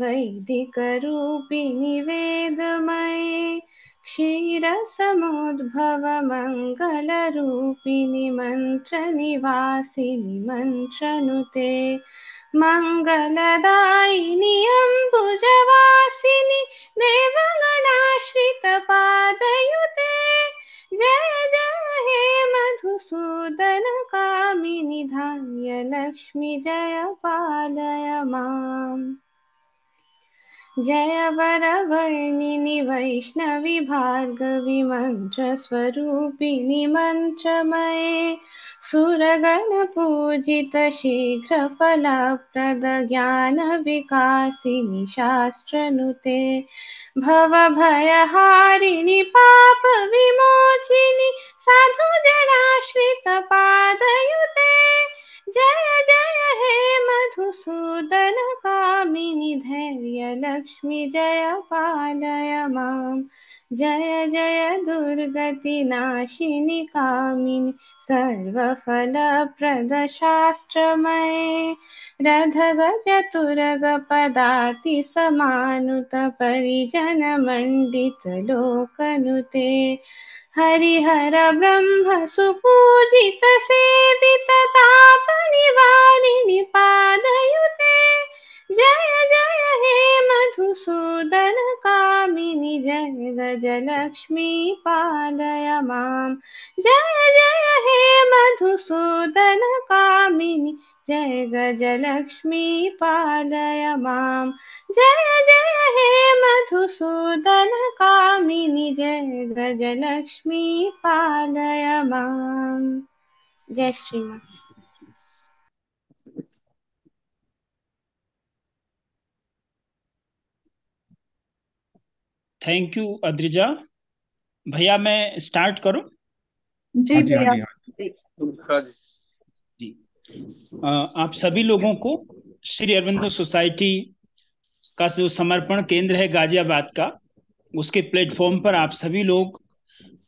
वैदिकरूपिणि वेदमये क्षीरसमुद्भवमङ्गलरूपिणि मन्त्रनिवासिनि मन्त्रनुते मङ्गलदायिनि अम्बुजवासिनि देवगणाश्रितपादयुते। जय जय हे मधुसूदन कामिनि धान्यलक्ष्मि जय पालय माम्। जय वरवर्णिनि वैष्णवि भार्गवि मन्त्रस्वरूपिणि मन्त्रमये सुरगणपूजित शीघ्रफलप्रद ज्ञानविकासिनि शास्त्रनुते भवभयहारिणि पापविमोचिनि साधुजनाश्रितपादयुते जय जय हे मधुसूदन कामिनि धैर्यलक्ष्मि जय पालय माम्। जय जय दुर्गतिनाशिनि कामिनि सर्वफलप्रदशास्त्रमये। परिजनमण्डितलोकनुते हरिहर ब्रह्म सुपूजित सेवित तापनिवारिणि पादयुते। जय जय हे मधुसूदन कामिनि, जय गजलक्ष्मी पालय माम् जय जय हे मधुसूदन कामिनि, जय गजलक्ष्मी पालय माम् जय जय हे मधुसूदन कामिनि, जय गजलक्ष्मी पालय माम् जय श्रीमान। थैंक यू अद्रिजा भैया मैं स्टार्ट करूँ? जी हाँ जी हाँ भैया। जी हाँ आप सभी लोगों को श्री अरविंदो सोसाइटी का जो समर्पण केंद्र है गाजियाबाद का उसके प्लेटफॉर्म पर आप सभी लोग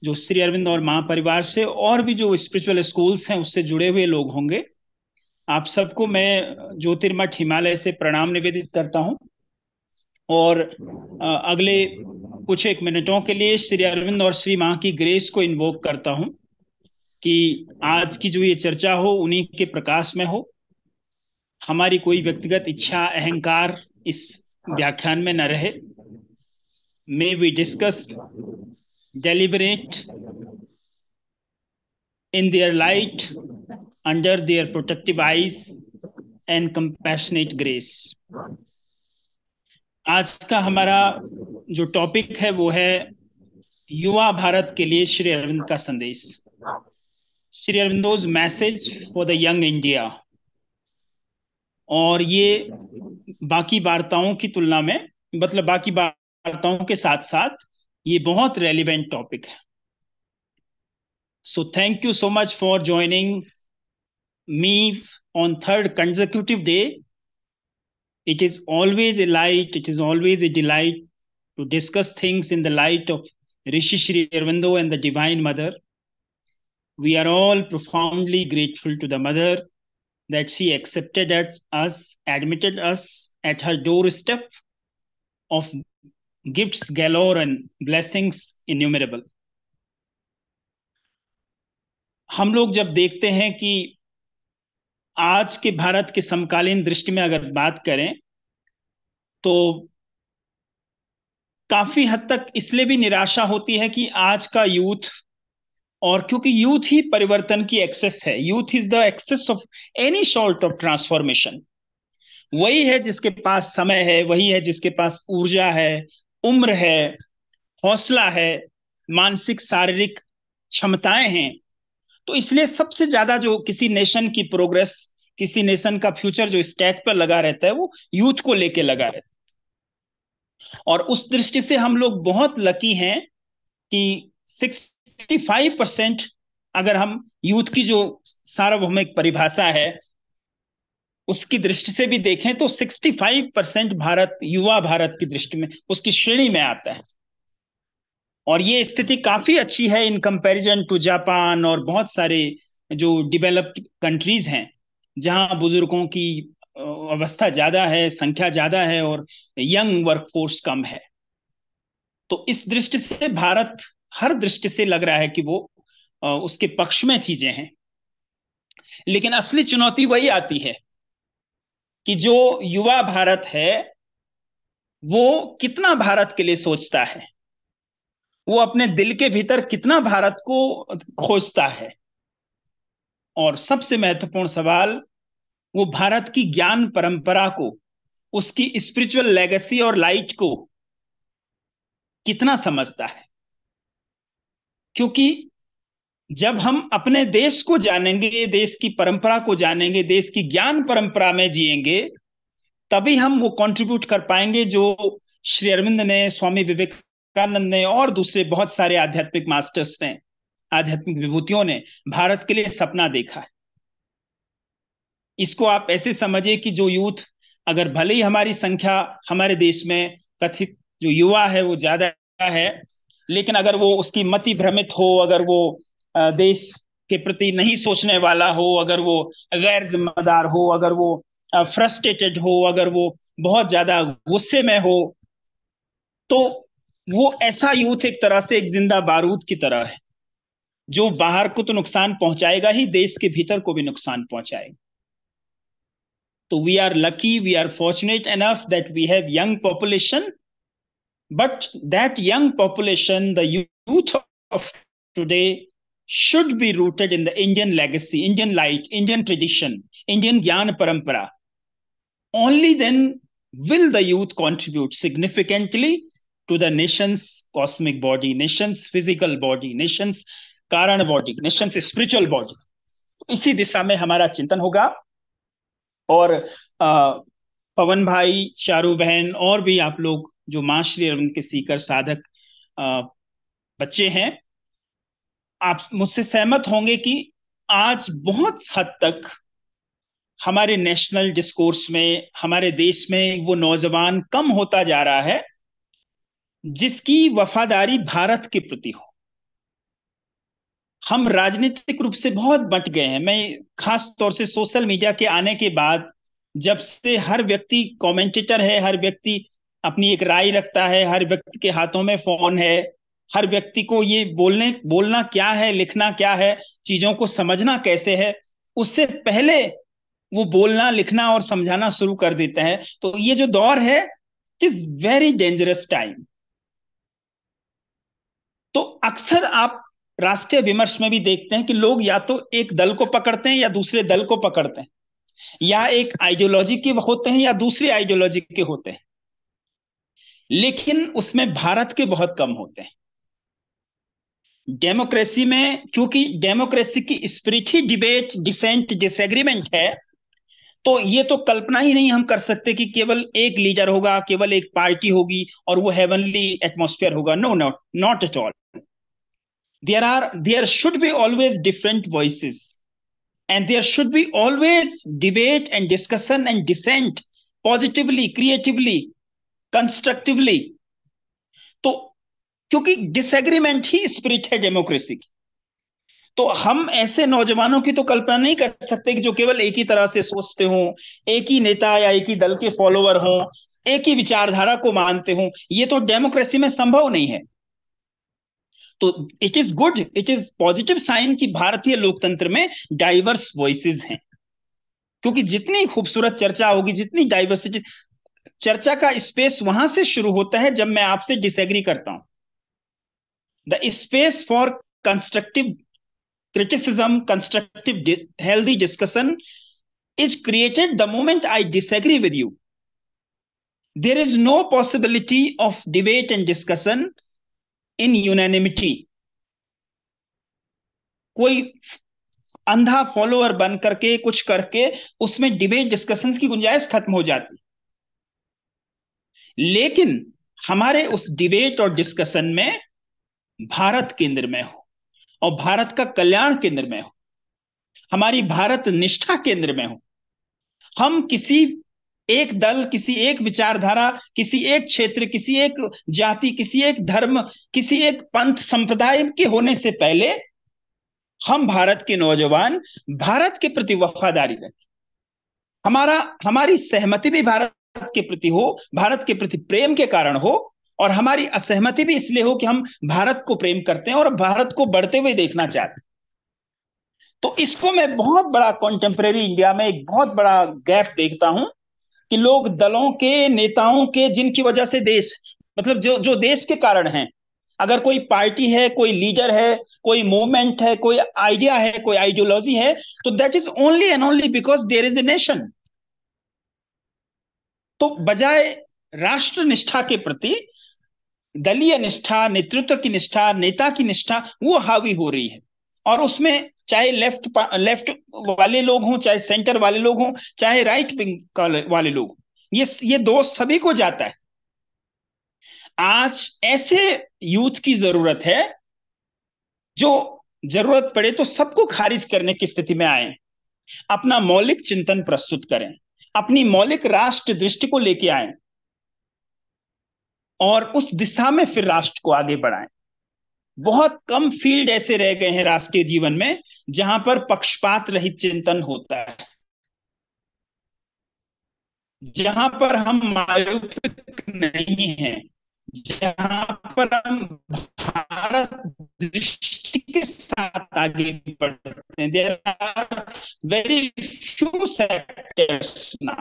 जो श्री अरविंद और महापरिवार से और भी जो स्पिरिचुअल स्कूल्स हैं उससे जुड़े हुए लोग होंगे आप सबको मैं ज्योतिर्मठ हिमालय से प्रणाम निवेदित करता हूँ। और अगले कुछ एक मिनटों के लिए श्री अरविंद और श्री माँ की ग्रेस को इन्वोक करता हूँ कि आज की जो ये चर्चा हो, उन्हीं के प्रकाश में हो। हमारी कोई व्यक्तिगत इच्छा, अहंकार इस व्याख्यान में न रहे। May we discuss deliberate in their light, under their protective eyes and compassionate grace आज का हमारा जो टॉपिक है, वो है युवा भारत के लिए श्री अरविंद का संदेश। Shri Aurobindo's message for the young India और ये बाकी वार्ताओं की तुलना में मतलब बाकी वार्ताओं के साथ साथ ये बहुत रेलिवेंट टॉपिक है। So thank you so much for joining me on third consecutive day it is always a light it is always a delight to discuss things in the light of rishi shri Aurobindo and the divine mother we are all profoundly grateful to the mother that she accepted us admitted us at her doorstep of gifts galore and blessings innumerable हम लोग जब देखते हैं कि आज के भारत के समकालीन दृष्टि में अगर बात करें तो काफ़ी हद तक इसलिए भी निराशा होती है कि आज का यूथ, और क्योंकि यूथ ही परिवर्तन की एक्सेस है, youth is the axis of any sort of transformation वही है जिसके पास समय है, वही है जिसके पास ऊर्जा है, उम्र है, हौसला है, मानसिक, शारीरिक क्षमताएँ हैं तो इसलिए सबसे ज़्यादा जो किसी नेशन की प्रोग्रेस किसी नेशन का फ्यूचर जो स्टैक पर लगा रहता है, वो यूथ को लेके लगा रहता है। और उस दृष्टि से हम लोग बहुत लकी हैं कि 65 परसेंट अगर हम यूथ की जो सार्वभौमिक परिभाषा है, उसकी दृष्टि से भी देखें तो 65 परसेंट भारत, युवा भारत की दृष्टि में, उसकी श्रेणी में आता है। और ये स्थिति काफ़ी अच्छी है इन कंपैरिजन टू जापान और बहुत सारे जो डेवलप्ड कंट्रीज़ हैं, जहाँ बुज़ुर्गों की अवस्था ज़्यादा है, संख्या ज़्यादा है और यंग वर्कफोर्स कम है। तो इस दृष्टि से भारत हर दृष्टि से लग रहा है कि वो उसके पक्ष में चीज़ें हैं। लेकिन असली चुनौती वही आती है कि जो युवा भारत है, वो कितना भारत के लिए सोचता है। वो अपने दिल के भीतर कितना भारत को खोजता है? और सबसे महत्वपूर्ण सवाल, वो भारत की ज्ञान परंपरा को, उसकी स्पिरिचुअल लेगेसी और लाइट को कितना समझता है? क्योंकि जब हम अपने देश को जानेंगे, देश की परंपरा को जानेंगे, देश की ज्ञान परंपरा में जिएँगे, तभी हम वो कंट्रीब्यूट कर पाएँगे जो श्री अरविंद ने, स्वामी विवेकानंद ने और दूसरे बहुत सारे आध्यात्मिक मास्टर्स ने, आध्यात्मिक विभूतियों ने भारत के लिए सपना देखा है। इसको आप ऐसे समझिए कि जो यूथ, अगर भले ही हमारी संख्या हमारे देश में कथित जो युवा है वो ज़्यादा है, लेकिन अगर वो उसकी मति भ्रमित हो, अगर वो देश के प्रति नहीं सोचने वाला हो, अगर वो गैर जिम्मेदार हो, अगर वो फ्रस्ट्रेटेड हो, अगर वो बहुत ज़्यादा गुस्से में हो तो वो ऐसा यूथ एक तरह से एक ज़िंदा बारूद की तरह है। जो बाहर को तो नुकसान पहुंचाएगा ही, देश के भीतर को भी नुकसान पहुंचाएगा। तो we are lucky we are fortunate enough that we have young population but that young population the youth of today should be rooted in the Indian legacy Indian light Indian tradition Indian ज्ञान परंपरा only then will the youth contribute significantly to the nation's cosmic body, nation's physical body, nation's कारण body, nation's spiritual body. इसी दिशा में हमारा चिंतन होगा और आ, पवन भाई चारू बहन और भी आप लोग जो माँ श्री अरविंद के सीकर साधक आ, बच्चे हैं आप मुझसे सहमत होंगे कि आज बहुत हद तक हमारे नेशनल डिस्कोर्स में हमारे देश में वो नौजवान कम होता जा रहा है जिसकी वफादारी भारत के प्रति हो। हम राजनीतिक रूप से बहुत बट गए हैं। मैं खास तौर से सोशल मीडिया के आने के बाद जब से हर व्यक्ति कमेंटेटर है, हर व्यक्ति अपनी एक राय रखता है, हर व्यक्ति के हाथों में फ़ोन है, हर व्यक्ति को ये बोलने, बोलना क्या है, लिखना क्या है, चीज़ों को समझना कैसे है, उससे पहले वो बोलना, लिखना और समझाना शुरू कर देते हैं। तो ये जो दौर है it is very dangerous time तो अक्सर आप राष्ट्रीय विमर्श में भी देखते हैं कि लोग या तो एक दल को पकड़ते हैं या दूसरे दल को पकड़ते हैं, या एक आइडियोलॉजी के होते हैं या दूसरी आइडियोलॉजी के होते हैं। लेकिन उसमें भारत के बहुत कम होते हैं। डेमोक्रेसी में, क्योंकि डेमोक्रेसी की स्पिरिट ही डिबेट डिसेंट डिसएग्रीमेंट है तो ये तो कल्पना ही नहीं हम कर सकते कि केवल एक लीडर होगा, केवल एक पार्टी होगी और वो हेवनली एटमोस्फेयर होगा। No not not at all there are there should be always different voices and there should be always debate and discussion and dissent positively creatively constructively तो क्योंकि डिसएग्रीमेंट ही स्पिरिट है democracy की। तो हम ऐसे नौजवानों की तो कल्पना नहीं कर सकते कि जो केवल एक ही तरह से सोचते हो, एक ही नेता या एक ही दल के फॉलोअर हो, एक ही विचारधारा को मानते हो, ये तो डेमोक्रेसी में संभव नहीं है। तो it is good it is positive sign कि भारतीय लोकतंत्र में डाइवर्स वॉइसेस हैं। क्योंकि जितनी खूबसूरत चर्चा होगी, जितनी डाइवर्सिटी चर्चा का स्पेस वहाँ से शुरू होता है जब मैं आपसे डिसएग्री करता हूँ। The space for constructive criticism, constructive, di- healthy discussion is created the moment I disagree with you. There is no possibility of debate and discussion in unanimity. कोई अंधा फॉलोअर बन करके कुछ करके उसमें डिबेट डिस्कशंस की गुंजाइश खत्म हो जाती लेकिन हमारे उस डिबेट और डिस्कशन में भारत केंद्र में हो और भारत का कल्याण केंद्र में हो। हमारी भारत निष्ठा केंद्र में हो। हम किसी एक दल, किसी एक विचारधारा, किसी एक क्षेत्र, किसी एक जाति, किसी एक धर्म, किसी एक पंथ, संप्रदाय के होने से पहले हम भारत के नौजवान भारत के प्रति वफादारी रखें। हमारा, हमारी सहमति भी भारत के प्रति हो, भारत के प्रति प्रेम के कारण हो और हमारी असहमति भी इसलिए हो कि हम भारत को प्रेम करते हैं और भारत को बढ़ते हुए देखना चाहते हैं। तो इसको मैं बहुत बड़ा कॉन्टेम्प्रेरी इंडिया में एक बहुत बड़ा गैप देखता हूँ कि लोग दलों के, नेताओं के, जिनकी वजह से देश मतलब जो जो देश के कारण हैं। अगर कोई पार्टी है, कोई लीडर है, कोई मूवमेंट है, कोई आइडिया है, कोई आइडियोलॉजी है तो that is only and only because there is a nation तो बजाय राष्ट्र निष्ठा के प्रति दलीय निष्ठा, नेतृत्व की निष्ठा, नेता की निष्ठा, वो हावी हो रही है। और उसमें चाहे लेफ़्ट लेफ़्ट वाले लोग हों, चाहे सेंटर वाले लोग हों, चाहे राइट विंग वाले लोग ये ये दोष सभी को जाता है। आज ऐसे यूथ की ज़रूरत है, जो ज़रूरत पड़े तो सबको खारिज करने की स्थिति में आए। अपना मौलिक चिंतन प्रस्तुत करें। अपनी मौलिक राष्ट्र दृष्टि को लेके आए। और उस दिशा में फिर राष्ट्र को आगे बढ़ाएँ। बहुत कम फ़ील्ड ऐसे रह गए हैं राष्ट्रीय जीवन में, जहाँ पर पक्षपात रहित चिंतन होता है। जहाँ पर हम मायोपिक नहीं हैं, जहाँ पर हम भारत दृष्टि के साथ आगे बढ़ते हैं। There are very few sectors now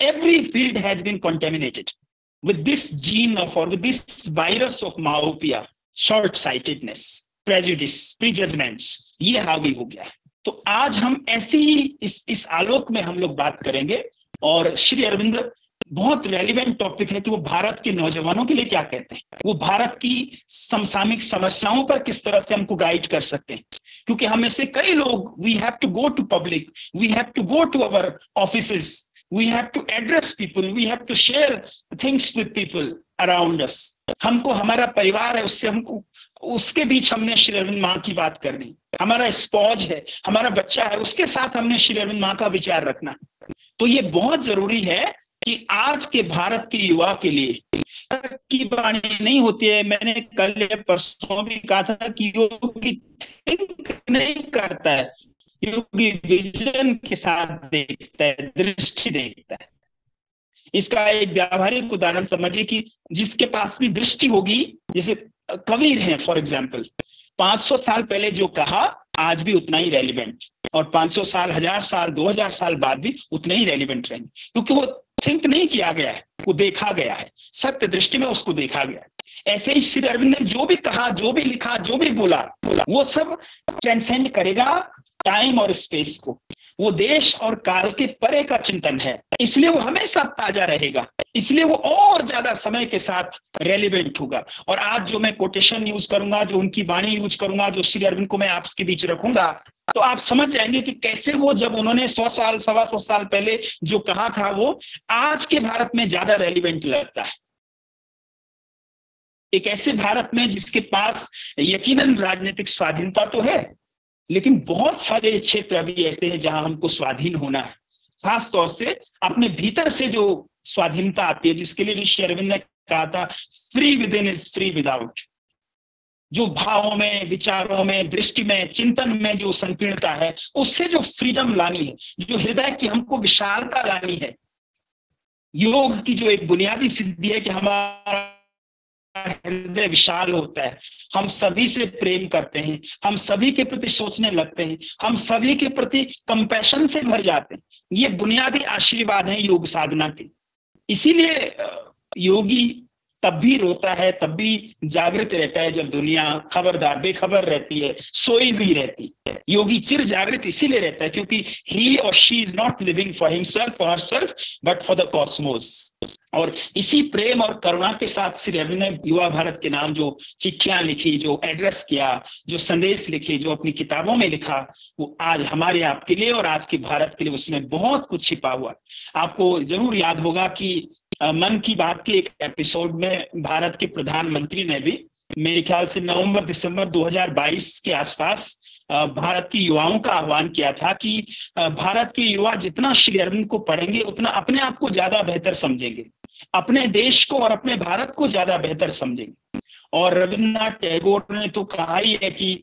every field has been contaminated. With this gene of, or with this virus of myopia shortsightedness prejudice prejudgments ये हावी हो गया। तो आज हम ऐसी ही इस इस आलोक में हम लोग बात करेंगे, और श्री अरविंद, बहुत रेलिवेंट टॉपिक है कि वो भारत के नौजवानों के लिए क्या कहते हैं। वो भारत की समसामिक समस्याओं पर किस तरह से हमको गाइड कर सकते हैं। क्योंकि हमें से कई लोग we have to go to public we have to go to our office we have to address people we have to share things with people around us हमको हमारा परिवार है, उससे हमको, उसके बीच हमने श्री अरविंद माँ की बात करनी। हमारा स्पॉज है, हमारा बच्चा है, उसके साथ हमने श्री अरविंद माँ का विचार रखना। तो ये बहुत ज़रूरी है कि आज के भारत के युवा के लिए, की वाणी नहीं होती है। मैंने कल परसों भी कहा था कि योगी थिंक नहीं करता है। योगी विजन के साथ देखता है, दृष्टि देखता है। इसका एक व्यावहारिक उदाहरण समझिए कि जिसके पास भी दृष्टि होगी, जैसे कबीर है फॉर एग्ज़ाम्पल 500 साल पहले जो कहा, आज भी उतना ही रेलिवेंट और 500 साल, हज़ार साल 2000 साल बाद भी उतने ही रेलिवेंट रहेंगे। क्योंकि वो थिंक नहीं किया गया है, वो देखा गया है। सत्य दृष्टि में उसको देखा गया है। ऐसे ही श्री अरविंद ने जो भी कहा, जो भी लिखा, जो भी बोला, वो सब ट्रांसेंड करेगा टाइम और स्पेस को। वो देश और काल के परे का चिंतन है। इसलिए वो हमेशा ताज़ा रहेगा। इसलिए वो और ज़्यादा समय के साथ रेलिवेंट होगा। और आज जो मैं कोटेशन यूज़ करूँगा, जो उनकी वाणी यूज़ करूँगा, जो श्री अरविंद को मैं आपके बीच रखूँगा तो आप समझ जाएँगे कि कैसे वो जब उन्होंने सौ साल, सवा सौ साल पहले जो कहा था वो, आज के भारत में ज़्यादा रेलिवेंट लगता है। एक ऐसे भारत में जिसके पास यकीनन राजनीतिक स्वाधीनता तो है लेकिन बहुत सारे क्षेत्र अभी ऐसे हैं जहाँ हमको स्वाधीन होना है। खास तौर से अपने भीतर से जो स्वाधीनता आती है, जिसके लिए ऋषि अरविंद ने कहा था free within is free without जो भावों में, विचारों में, दृष्टि में, चिंतन में जो संकीर्णता है, उससे जो फ्रीडम लानी है, जो हृदय की हमको विशालता लानी है, योग की जो एक बुनियादी सिद्धि है कि हमारा हृदय विशाल होता है। हम सभी से प्रेम करते हैं, हम सभी के प्रति सोचने लगते हैं, हम सभी के प्रति कंपैशन से भर जाते हैं। ये बुनियादी आशीर्वाद है योग साधना के। इसीलिए योगी तब भी रोता है, तब भी जागृत रहता है जब दुनिया खबरदार, बेखबर रहती है, सोई भी रहती है। योगी चिर जागृत इसीलिए रहता है क्योंकि he or she is not living for himself for herself but for the cosmos और इसी प्रेम और करुणा के साथ श्री अरविंद ने युवा भारत के नाम जो चिट्ठियाँ लिखी, जो एड्रेस किया, जो संदेश लिखे, जो अपनी किताबों में लिखा, वो आज हमारे आपके लिए और आज के भारत के लिए उसमें बहुत कुछ छिपा हुआ आपको ज़रूर याद होगा कि मन की बात के एक एपिसोड में भारत के प्रधानमंत्री ने भी, मेरे ख्याल से नवंबर, दिसंबर 2022 के आसपास भारत की युवाओं का आह्वान किया था कि भारत के युवा जितना श्री अरविंद को पढ़ेंगे, उतना अपने आप को ज़्यादा बेहतर समझेंगे। अपने देश को और अपने भारत को ज़्यादा बेहतर समझेंगे। और रविन्द्रनाथ टैगोर ने तो कहा ही है कि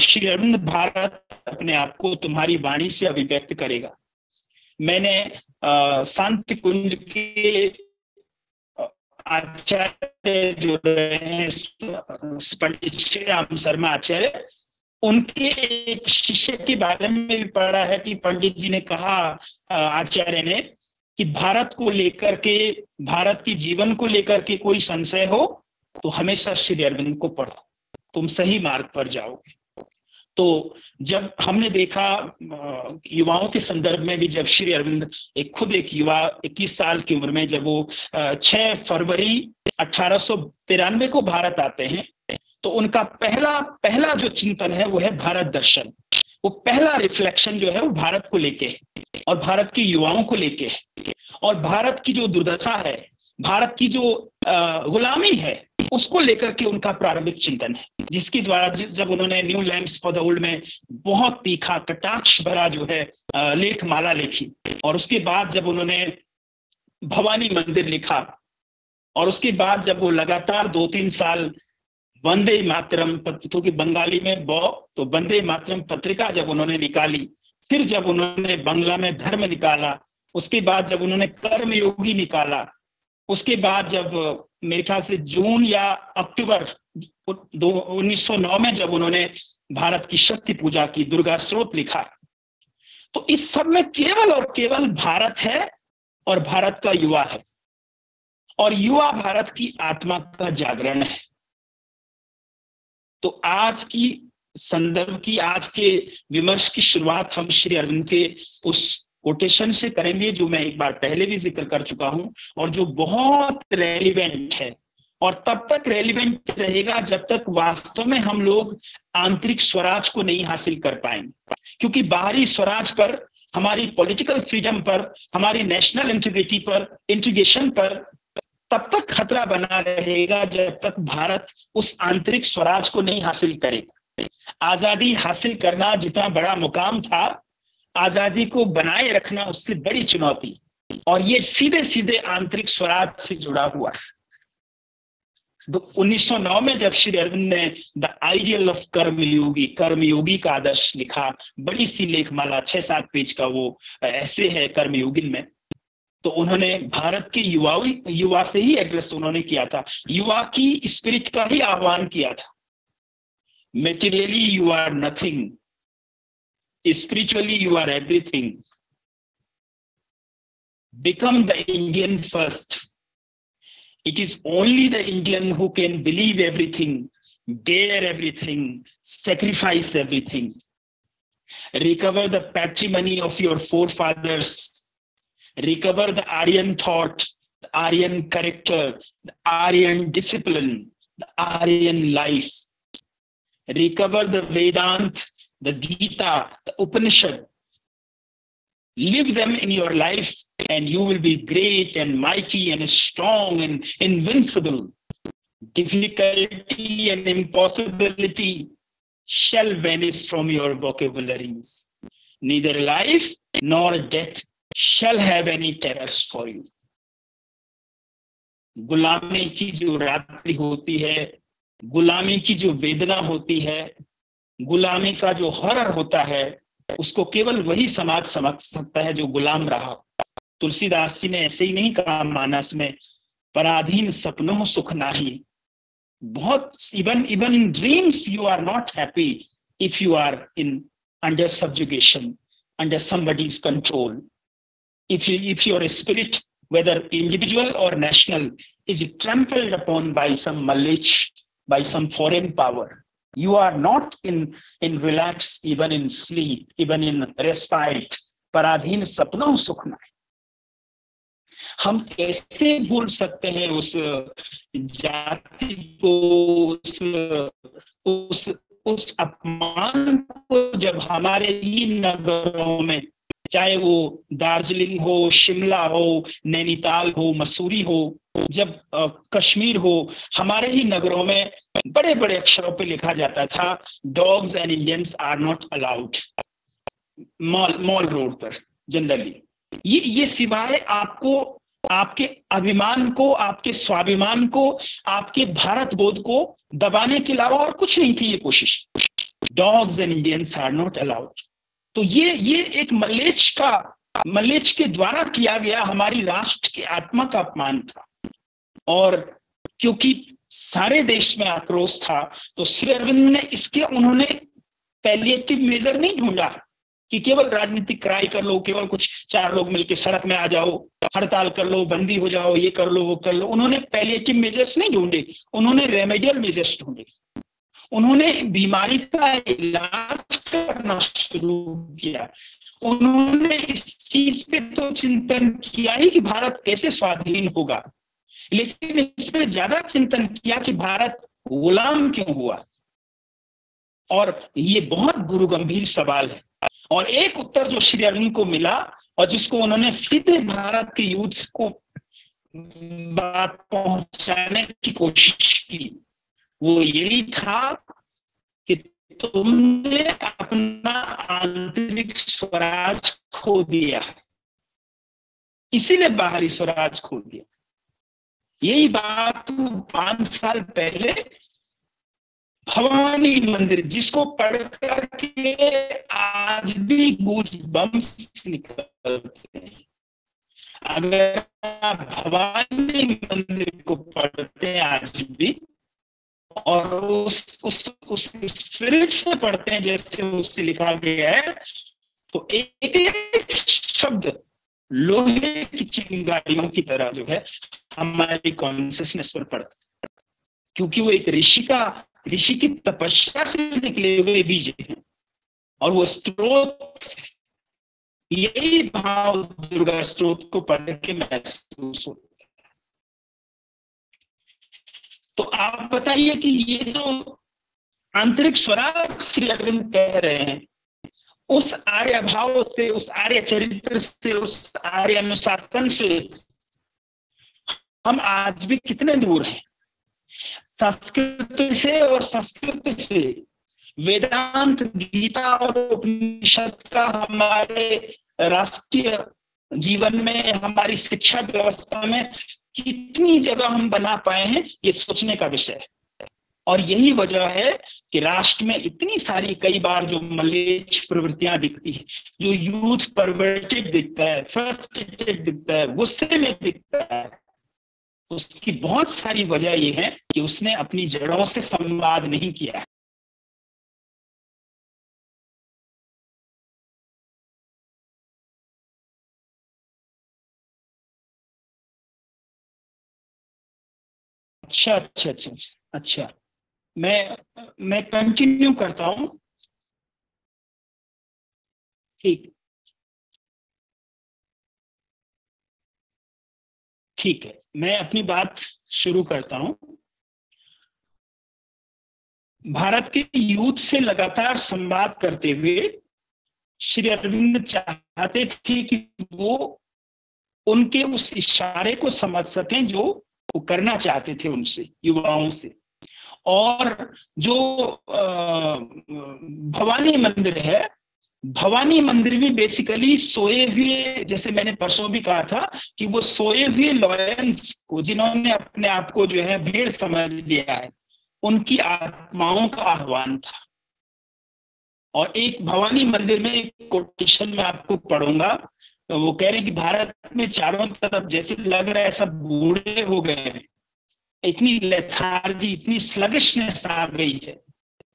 श्री अरविंद भारत अपने आप को तुम्हारी वाणी से अभिव्यक्त करेगा। मैंने शांति कुंज के आचार्य जो रहे हैं पंडित श्री राम शर्मा आचार्य, उनके एक शिष्य के बारे में भी पढ़ा है कि पंडित जी ने कहा आचार्य ने कि भारत को लेकर के, भारत के जीवन को लेकर के कोई संशय हो तो हमेशा श्री अरविंद को पढ़ो। तुम सही मार्ग पर जाओगे। तो जब हमने देखा युवाओं के संदर्भ में भी जब श्री अरविंद, एक खुद एक युवा 21 साल की उम्र में जब वो 6 फरवरी अठारह सौ तिरानवे को भारत आते हैं तो उनका पहला पहला जो चिंतन है, वो है भारत दर्शन। वो पहला रिफ्लेक्शन जो है वो भारत को लेके और भारत के युवाओं को लेके और भारत की जो दुर्दशा है, भारत की जो गुलामी है, उसको लेकर के उनका प्रारंभिक चिंतन है। जिसके द्वारा जब उन्होंने new lamps for the old में बहुत तीखा, कटाक्ष भरा जो है लेख माला लिखी। और उसके बाद जब उन्होंने भवानी मंदिर लिखा, और उसके बाद जब वो लगातार दो तीन साल वंदे मातरम क्योंकि बंगाली में बौ तो वंदे मातरम पत्रिका जब उन्होंने निकाली, फिर जब उन्होंने बंगला में धर्म निकाला, उसके बाद जब उन्होंने कर्म योगी निकाला, उसके बाद जब, मेरे ख्याल से जून या अक्टूबर दो, उन्नीस में जब उन्होंने भारत की शक्ति पूजा की, दुर्गा स्रोत लिखा। तो इस सब में केवल और केवल भारत है और भारत का युवा है। और युवा भारत की आत्मा का जागरण है। तो आज की संदर्भ की, आज के विमर्श की शुरुआत हम श्री अरविंद के उस कोटेशन से करेंगे, जो मैं एक बार पहले भी ज़िक्र कर चुका हूँ, और जो बहुत रेलिवेंट है। और तब तक रेलिवेंट रहेगा जब तक वास्तव में हम लोग आंतरिक स्वराज को नहीं हासिल कर पाएँगे। क्योंकि बाहरी स्वराज पर, हमारी पॉलिटिकल फ्रीडम पर, हमारी नेशनल इंटीग्रिटी पर इंटीग्रेशन पर तब तक खतरा बना रहेगा जब तक भारत उस आंतरिक स्वराज को नहीं हासिल करेगा। आज़ादी हासिल करना जितना बड़ा मुकाम था, आज़ादी को बनाए रखना उससे बड़ी चुनौती। और ये सीधे सीधे आंतरिक स्वराज से जुड़ा हुआ है। तो 1909 में जब श्री अरविंद ने द आइडियल ऑफ़ कर्मयोगी कर्मयोगी का आदर्श लिखा, बड़ी सी लेखमाला छह सात पेज का वो ऐसे है कर्मयोगी में। तो उन्होंने भारत के युवा युवा से ही एड्रेस उन्होंने किया था। युवा की स्पिरिट का ही आह्वान किया था। Materially you are nothing spiritually you are everything become the Indian first it is only the Indian who can believe everything dare everything sacrifice everything recover the patrimony of your forefathers recover the aryan thought the aryan character the aryan discipline the aryan life recover the vedant the Gita, the Upanishad. Live them in your life, and you will be great and mighty and strong and invincible. Difficulty and impossibility shall vanish from your vocabularies. Neither life nor death shall have any terrors for you. गुलामी की जो रात्रि होती है, गुलामी की जो वेदना होती है, गुलामी का जो हरर होता है, उसको केवल वही समाज समझ सकता है जो गुलाम रहा तुलसीदास जी ने ऐसे ही नहीं कहा मानस में, पराधीन सपनों सुख नाही। बहुत even even in dreams you are not happy if you are in under subjugation under somebody's control if you if your spirit whether individual or national is trampled upon by some malage by some foreign power You are not in, in relax, even in sleep, even in respite. सपनों सुख है हम कैसे भूल सकते हैं उस जाति को उस उस उस अपमान को जब हमारे ही नगरों में चाहे वो दार्जिलिंग हो, शिमला हो, नैनीताल हो, मसूरी हो, जब कश्मीर हो, हमारे ही नगरों में बड़े बड़े अक्षरों पे लिखा जाता था dogs and Indians are not allowed mall mall road पर, जनरली। ये ये सिवाय आपको, आपके अभिमान को, आपके स्वाभिमान को, आपके भारत बोध को दबाने के अलावा और कुछ नहीं थी ये कोशिश। Dogs and Indians are not allowed तो ये ये एक मलेच का मलेच के द्वारा किया गया हमारी राष्ट्र की आत्मा का अपमान था। और क्योंकि सारे देश में आक्रोश था तो श्री अरविंद ने इसके, उन्होंने पैलिएटिव मेजर नहीं ढूंढा कि केवल राजनीतिक क्राई कर लो, केवल कुछ चार लोग मिलकर सड़क में आ जाओ, हड़ताल कर लो, बंदी हो जाओ, ये कर लो, वो कर लो। उन्होंने पैलिएटिव मेजर्स नहीं ढूंढे, उन्होंने रेमेडियल मेजर्स ढूंढे। उन्होंने बीमारी का इलाज करना शुरू किया। उन्होंने इस चीज़ पे तो चिंतन किया ही कि भारत कैसे स्वाधीन होगा। लेकिन इसमें ज़्यादा चिंतन किया कि भारत गुलाम क्यों हुआ? और ये बहुत गुरु गंभीर सवाल है। और एक उत्तर जो श्री अरविंद को मिला और जिसको उन्होंने सीधे भारत के यूथ को बात पहुँचाने की कोशिश की वो यही था कि तुमने अपना आंतरिक स्वराज खो दिया इसीलिए बाहरी स्वराज खो दिया। यही बात पाँच साल पहले भवानी मंदिर, जिसको पढ़ करके आज भी गूज बम निकलते हैं। अगर आप भवानी मंदिर को पढ़ते हैं आज भी और उस उस उस स्पिरिट से पढ़ते हैं, जैसे उससे लिखा गया है तो एक एक शब्द लोहे की चिंगारियों की तरह जो है, हमारी कॉन्सियसनेस पर पड़ता क्योंकि वो एक ऋषि का, ऋषि की तपस्या से निकले हुए बीज हैं, और वो स्त्रोत यही भाव दुर्गा स्त्रोत को पढ़ के महसूस होता तो आप बताइए कि ये जो आंतरिक स्वराज श्री अरविंद कह रहे हैं, उस आर्य भाव से, उस आर्य चरित्र से, उस आर्य अनुशासन से हम आज भी कितने दूर हैं? संस्कृत से और संस्कृत से वेदांत, गीता और उपनिषद का हमारे राष्ट्रीय जीवन में, हमारी शिक्षा व्यवस्था में कितनी जगह हम बना पाए हैं, ये सोचने का विषय है। और यही वजह है कि राष्ट्र में इतनी सारी, कई बार जो मलेच प्रवृत्तियाँ दिखती है, जो यूथ परवर्टेड दिखता है फ्रस्ट्रेटेड दिखता है, गुस्से में दिखता है, उसकी बहुत सारी वजह यह है कि उसने अपनी जड़ों से संवाद नहीं किया। अच्छा अच्छा अच्छा अच्छा। अच्छा मैं मैं कंटिन्यू करता हूँ। ठीक। ठीक है, मैं अपनी बात शुरू करता हूँ। भारत के यूथ से लगातार संवाद करते हुए श्री अरविंद चाहते थे कि वो उनके उस इशारे को समझ सकें जो वो करना चाहते थे उनसे, युवाओं से। और जो भवानी मंदिर है, भवानी मंदिर भी बेसिकली सोए हुए, जैसे मैंने परसों भी कहा था कि वो सोए हुए लॉयंस को, जिन्होंने अपने आप को जो है भीड़ समझ लिया है, उनकी आत्माओं का आह्वान था। और एक भवानी मंदिर में एक कोटेशन में आपको पढ़ूँगा तो वो कह रहे हैं कि भारत में चारों तरफ़ जैसे लग रहा है सब बूढ़े हो गए हैं। इतनी लेथार्जी इतनी स्लगिशनेस आ गई है।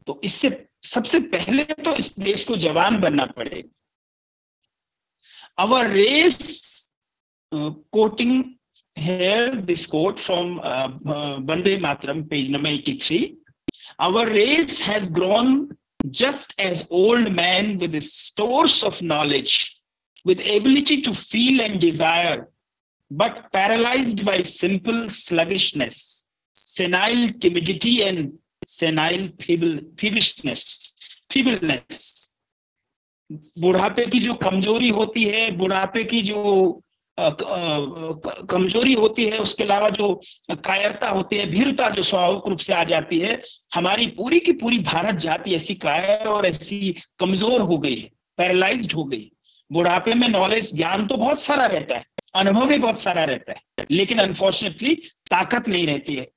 तो इससे सबसे पहले तो इस देश को जवान बनना पड़ेगा। Our race quoting here this quote from Bande Mataram page number eighty three our race has grown just as old man with stores of knowledge with ability to feel and desire, but paralyzed by simple sluggishness, senile timidity, and senile feeblishness feebleness बुढ़ापे की जो कमज़ोरी होती है बुढ़ापे की जो कमज़ोरी होती है उसके अलावा जो कायरता होती है भीरता जो स्वाभाविक रूप से आ जाती है हमारी पूरी की पूरी भारत जाति ऐसी कायर और ऐसी कमज़ोर हो गई है पैरालाइज्ड हो गई बुढ़ापे में नॉलेज ज्ञान तो बहुत सारा रहता है, अनुभव भी बहुत सारा रहता है, लेकिन अनफॉर्चुनेटली ताकत नहीं रहती है,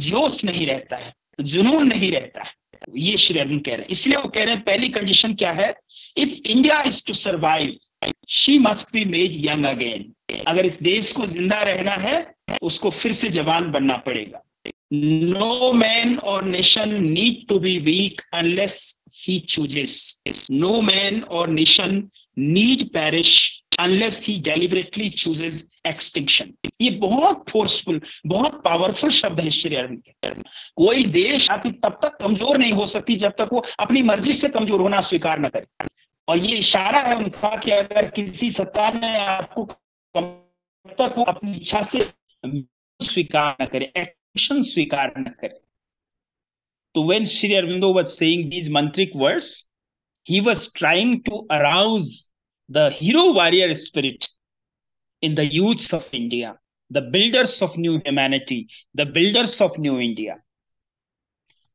जोश नहीं रहता है, जुनून नहीं रहता है। ये श्री अरविंद कह रहे हैं। इसलिए वो कह रहे हैं, पहली कंडीशन क्या है? If India is to survive she must be made young again अगर इस देश को ज़िंदा रहना है, उसको फिर से जवान बनना पड़ेगा। No man or nation need to be weak unless he chooses no man or nation need perish unless he deliberately chooses extinction ये बहुत फोर्सफुल बहुत पावरफुल शब्द है श्री अरविंद के कोई देश तब तक कमज़ोर नहीं हो सकती जब तक वो अपनी मर्ज़ी से कमज़ोर होना स्वीकार न करे। और ये इशारा है उनका कि अगर किसी सत्ता ने आपको तक वो अपनी इच्छा से स्वीकार न करे एक्शन स्वीकार न करे। तो when Shri Aurobindo was saying these mantric words he was trying to arouse the hero warrior spirit in the youths of India, the builders of new humanity, the builders of new India.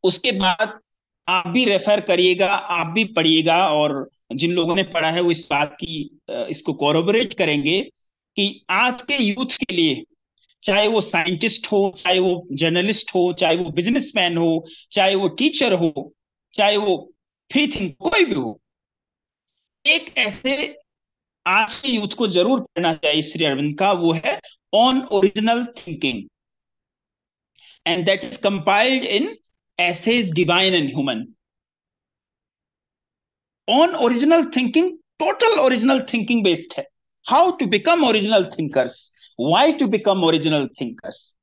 उसके बाद आप भी refer करिएगा आप भी पढ़िएगा और जिन लोगों ने पढ़ा है वो इस बात की इसको कोरोबरेट करेंगे कि आज के यूथ के लिए चाहे वो साइंटिस्ट हो चाहे वो जर्नलिस्ट हो चाहे वो बिजनेसमैन हो चाहे वो टीचर हो चाहे वो फ्री थिंक कोई भी हो। एक ऐसे आज के यूथ को ज़रूर पढ़ना चाहिए श्री अरविंद का, वो है on original thinking and that is compiled in essays divine and human on original thinking total original thinking based है। How to become original thinkers why to become original thinkers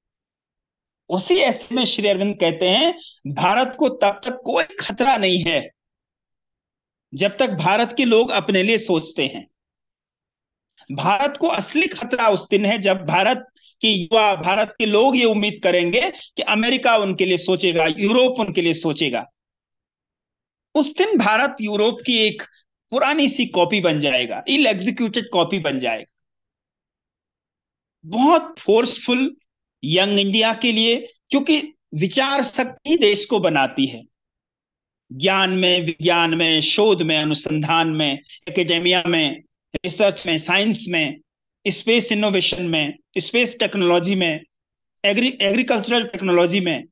उसी ऐसे में श्री अरविंद कहते हैं, भारत को तब तक कोई खतरा नहीं है। जब तक भारत के लोग अपने लिए सोचते हैं। भारत को असली खतरा उस दिन है जब भारत के युवा, भारत के लोग ये उम्मीद करेंगे कि अमेरिका उनके लिए सोचेगा, यूरोप उनके लिए सोचेगा। उस दिन भारत यूरोप की एक पुरानी सी कॉपी बन जाएगा इल एग्जीक्यूटेड कॉपी बन जाएगा। बहुत फोर्सफुल यंग इंडिया के लिए, क्योंकि विचार शक्ति देश को बनाती है। ज्ञान में, विज्ञान में, शोध में, अनुसंधान में एकेडेमिया में रिसर्च में साइंस में स्पेस इनोवेशन में स्पेस टेक्नोलॉजी में एग्री एग्रीकल्चरल टेक्नोलॉजी में,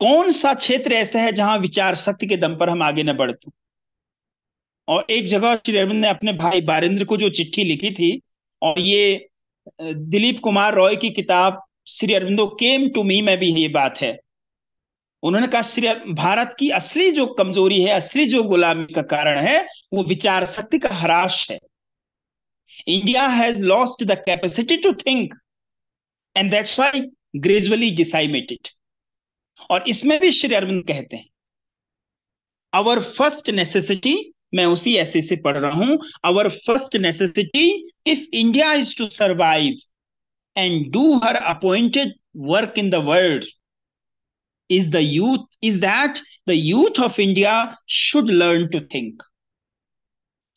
कौन सा क्षेत्र ऐसा है जहाँ विचार शक्ति के दम पर हम आगे न बढ़ते और एक जगह श्री अरविंद ने अपने भाई बारिंद्र को जो चिट्ठी लिखी थी, और ये दिलीप कुमार रॉय की किताब Shri Aurobindo came to me में भी ये बात है। उन्होंने कहा श्री भारत की असली जो कमज़ोरी है असली जो गुलामी का कारण है वो विचार शक्ति का हराश है India has lost the capacity to think, and that's why gradually decimated. और इसमें भी श्री अरविंद कहते हैं आवर फ़र्स्ट नेसेसिटी मैं उसी ऐसे से पढ़ रहा हूँ our first necessity if India is to survive and do her appointed work in the world is the youth, is that the youth of india should learn to think.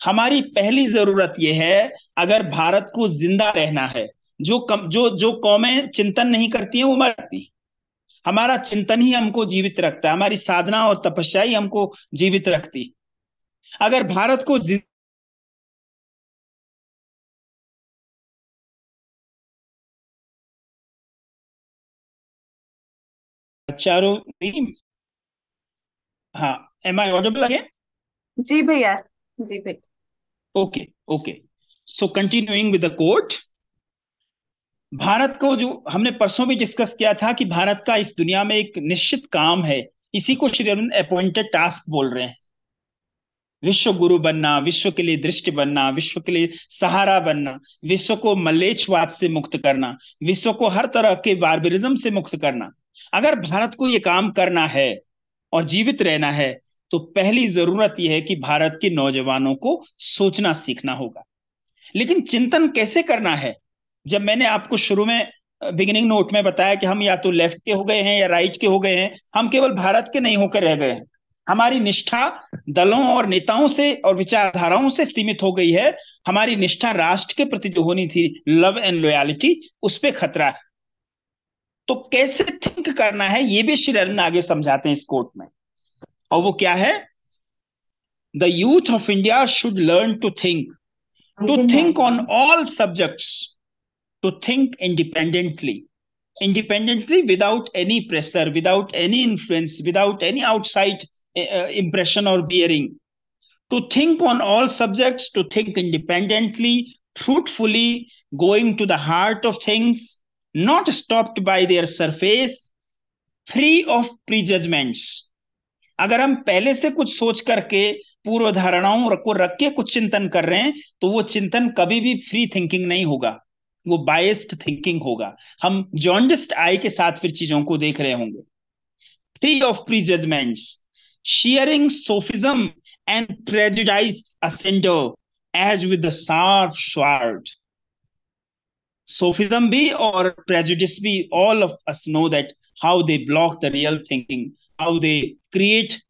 हमारी पहली ज़रूरत यह है, अगर भारत को ज़िंदा रहना है, जो कम, जो जो कौमें चिंतन नहीं करती हैं, वो मरती हमारा चिंतन ही हमको जीवित रखता है, हमारी साधना और तपस्या ही हमको जीवित रखती अगर भारत को चारों हाँ एम आई ऑडिबल अगेन जी भैया जी भैया। Okay okay so continuing with the quote Bharat को जो हमने परसों भी डिस्कस किया था कि भारत का इस दुनिया में एक निश्चित काम है। इसी को श्री अरविंद अपॉइंटेड टास्क बोल रहे हैं। विश्व गुरु बनना विश्व के लिए दृष्टि बनना विश्व के लिए सहारा बनना विश्व को मलेच्छवाद से मुक्त करना विश्व को हर तरह के बारबरिज्म से मुक्त करना। अगर भारत को ये काम करना है और जीवित रहना है तो पहली ज़रूरत यह है कि भारत के नौजवानों को सोचना सीखना होगा। लेकिन चिंतन कैसे करना है? जब मैंने आपको शुरू में बिगिनिंग नोट में बताया कि हम या तो लेफ़्ट के हो गए हैं या राइट के हो गए हैं, हम केवल भारत के नहीं होकर रह गए हैं। हमारी निष्ठा दलों और नेताओं से और विचारधाराओं से सीमित हो गई है। हमारी निष्ठा राष्ट्र के प्रति जो होनी थी लव एंड लॉयलिटी उस पर खतरा है। तो कैसे थिंक करना है ये भी श्री अरविंद आगे समझाते हैं इस कोर्ट में। और वो क्या है? The youth of India should learn to think to think on all subject to think independently independently without any pressure without any influence without any outside impression और bearing to think on all subject to think independently fruitfully going to the heart of things not stopped by their surface, free of prejudgments. अगर हम पहले से कुछ सोच करके पूर्व धारणाओं को रख के कुछ चिंतन कर रहे हैं तो वो चिंतन कभी भी फ्री थिंकिंग नहीं होगा। वो बायस्ड थिंकिंग होगा। हम जॉन्डिस्ट आई के साथ फिर चीज़ों को देख रहे होंगे। Free of prejudgments shearing sophism and prejudice asunder as with the sharp sword sophism भी और प्रेजुडिस भी all of us know that how they block the real thinking how they create